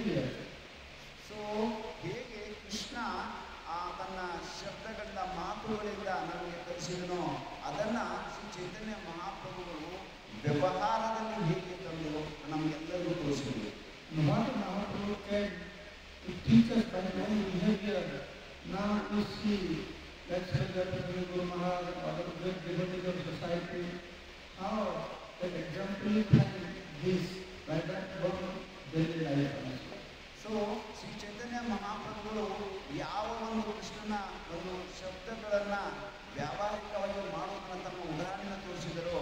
So so ಹೇಗೆ ಕೃಷ್ಣ ಆ ತನ್ನ ಶಬ್ದಗಳ ಮಾತುಗಳಿಂದ ನಮಗೆ ಕಲಿಸಿದನೋ ಅದನ್ನ ಚೈತನ್ಯ ಮಹಾಪ್ರಭುಗಳು ವ್ಯವಹಾರದಲ್ಲಿ ಹೇಗೆ ತಂದು ನಮಗೆಲ್ಲರಿಗೂ ತೋರಿಸಿದ್ರು. ಮಾತು ಮಹಾಪ್ರಭುಕ್ಕೆ teachers society example this by that ಬಂದ್ ಡೆಲ್ಲಿ ಐ ಇವತ್ತು ಶ್ರೀ ಚೈತನ್ಯ ಮಹಾಪ್ರಭುಗಳು ಯಾವ ಒಂದು ಕೃಷ್ಣನ ಒಂದು ಶಬ್ದಗಳನ್ನು ವ್ಯಾವಹಾರಿಕವಾಗಿ ಮಾಡುವುದನ್ನು ತಮ್ಮ ಉದಾಹರಣೆ ತೋರಿಸಿದರು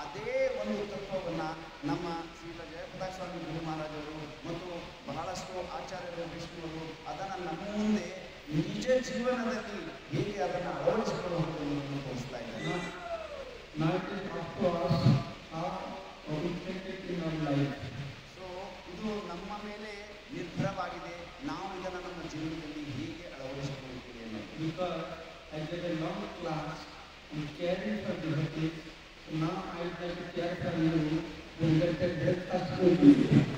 ಅದೇ ಒಂದು ತತ್ವವನ್ನು ನಮ್ಮ ಶ್ರೀ ಜಯಪ್ರಕಾಶ ಸ್ವಾಮಿ ಗುರು ಮಹಾರಾಜರು ಮತ್ತು ಬಹಳಷ್ಟು ಆಚಾರ್ಯರು ವೆಂಕಟೇಶ್ವರು ಅದನ್ನು ನಮ್ಮ ಮುಂದೆ ನಿಜ ಜೀವನದಲ್ಲಿ ಹೇಗೆ ಅದನ್ನು ಅಳವಡಿಸಿಕೊಳ್ಳಬಹುದು ತೋರಿಸ್ತಾ ಇದ್ದಾರೆ. her and get a long class and caring for the devotees. So now I have to care for you. You get a breakfast with you.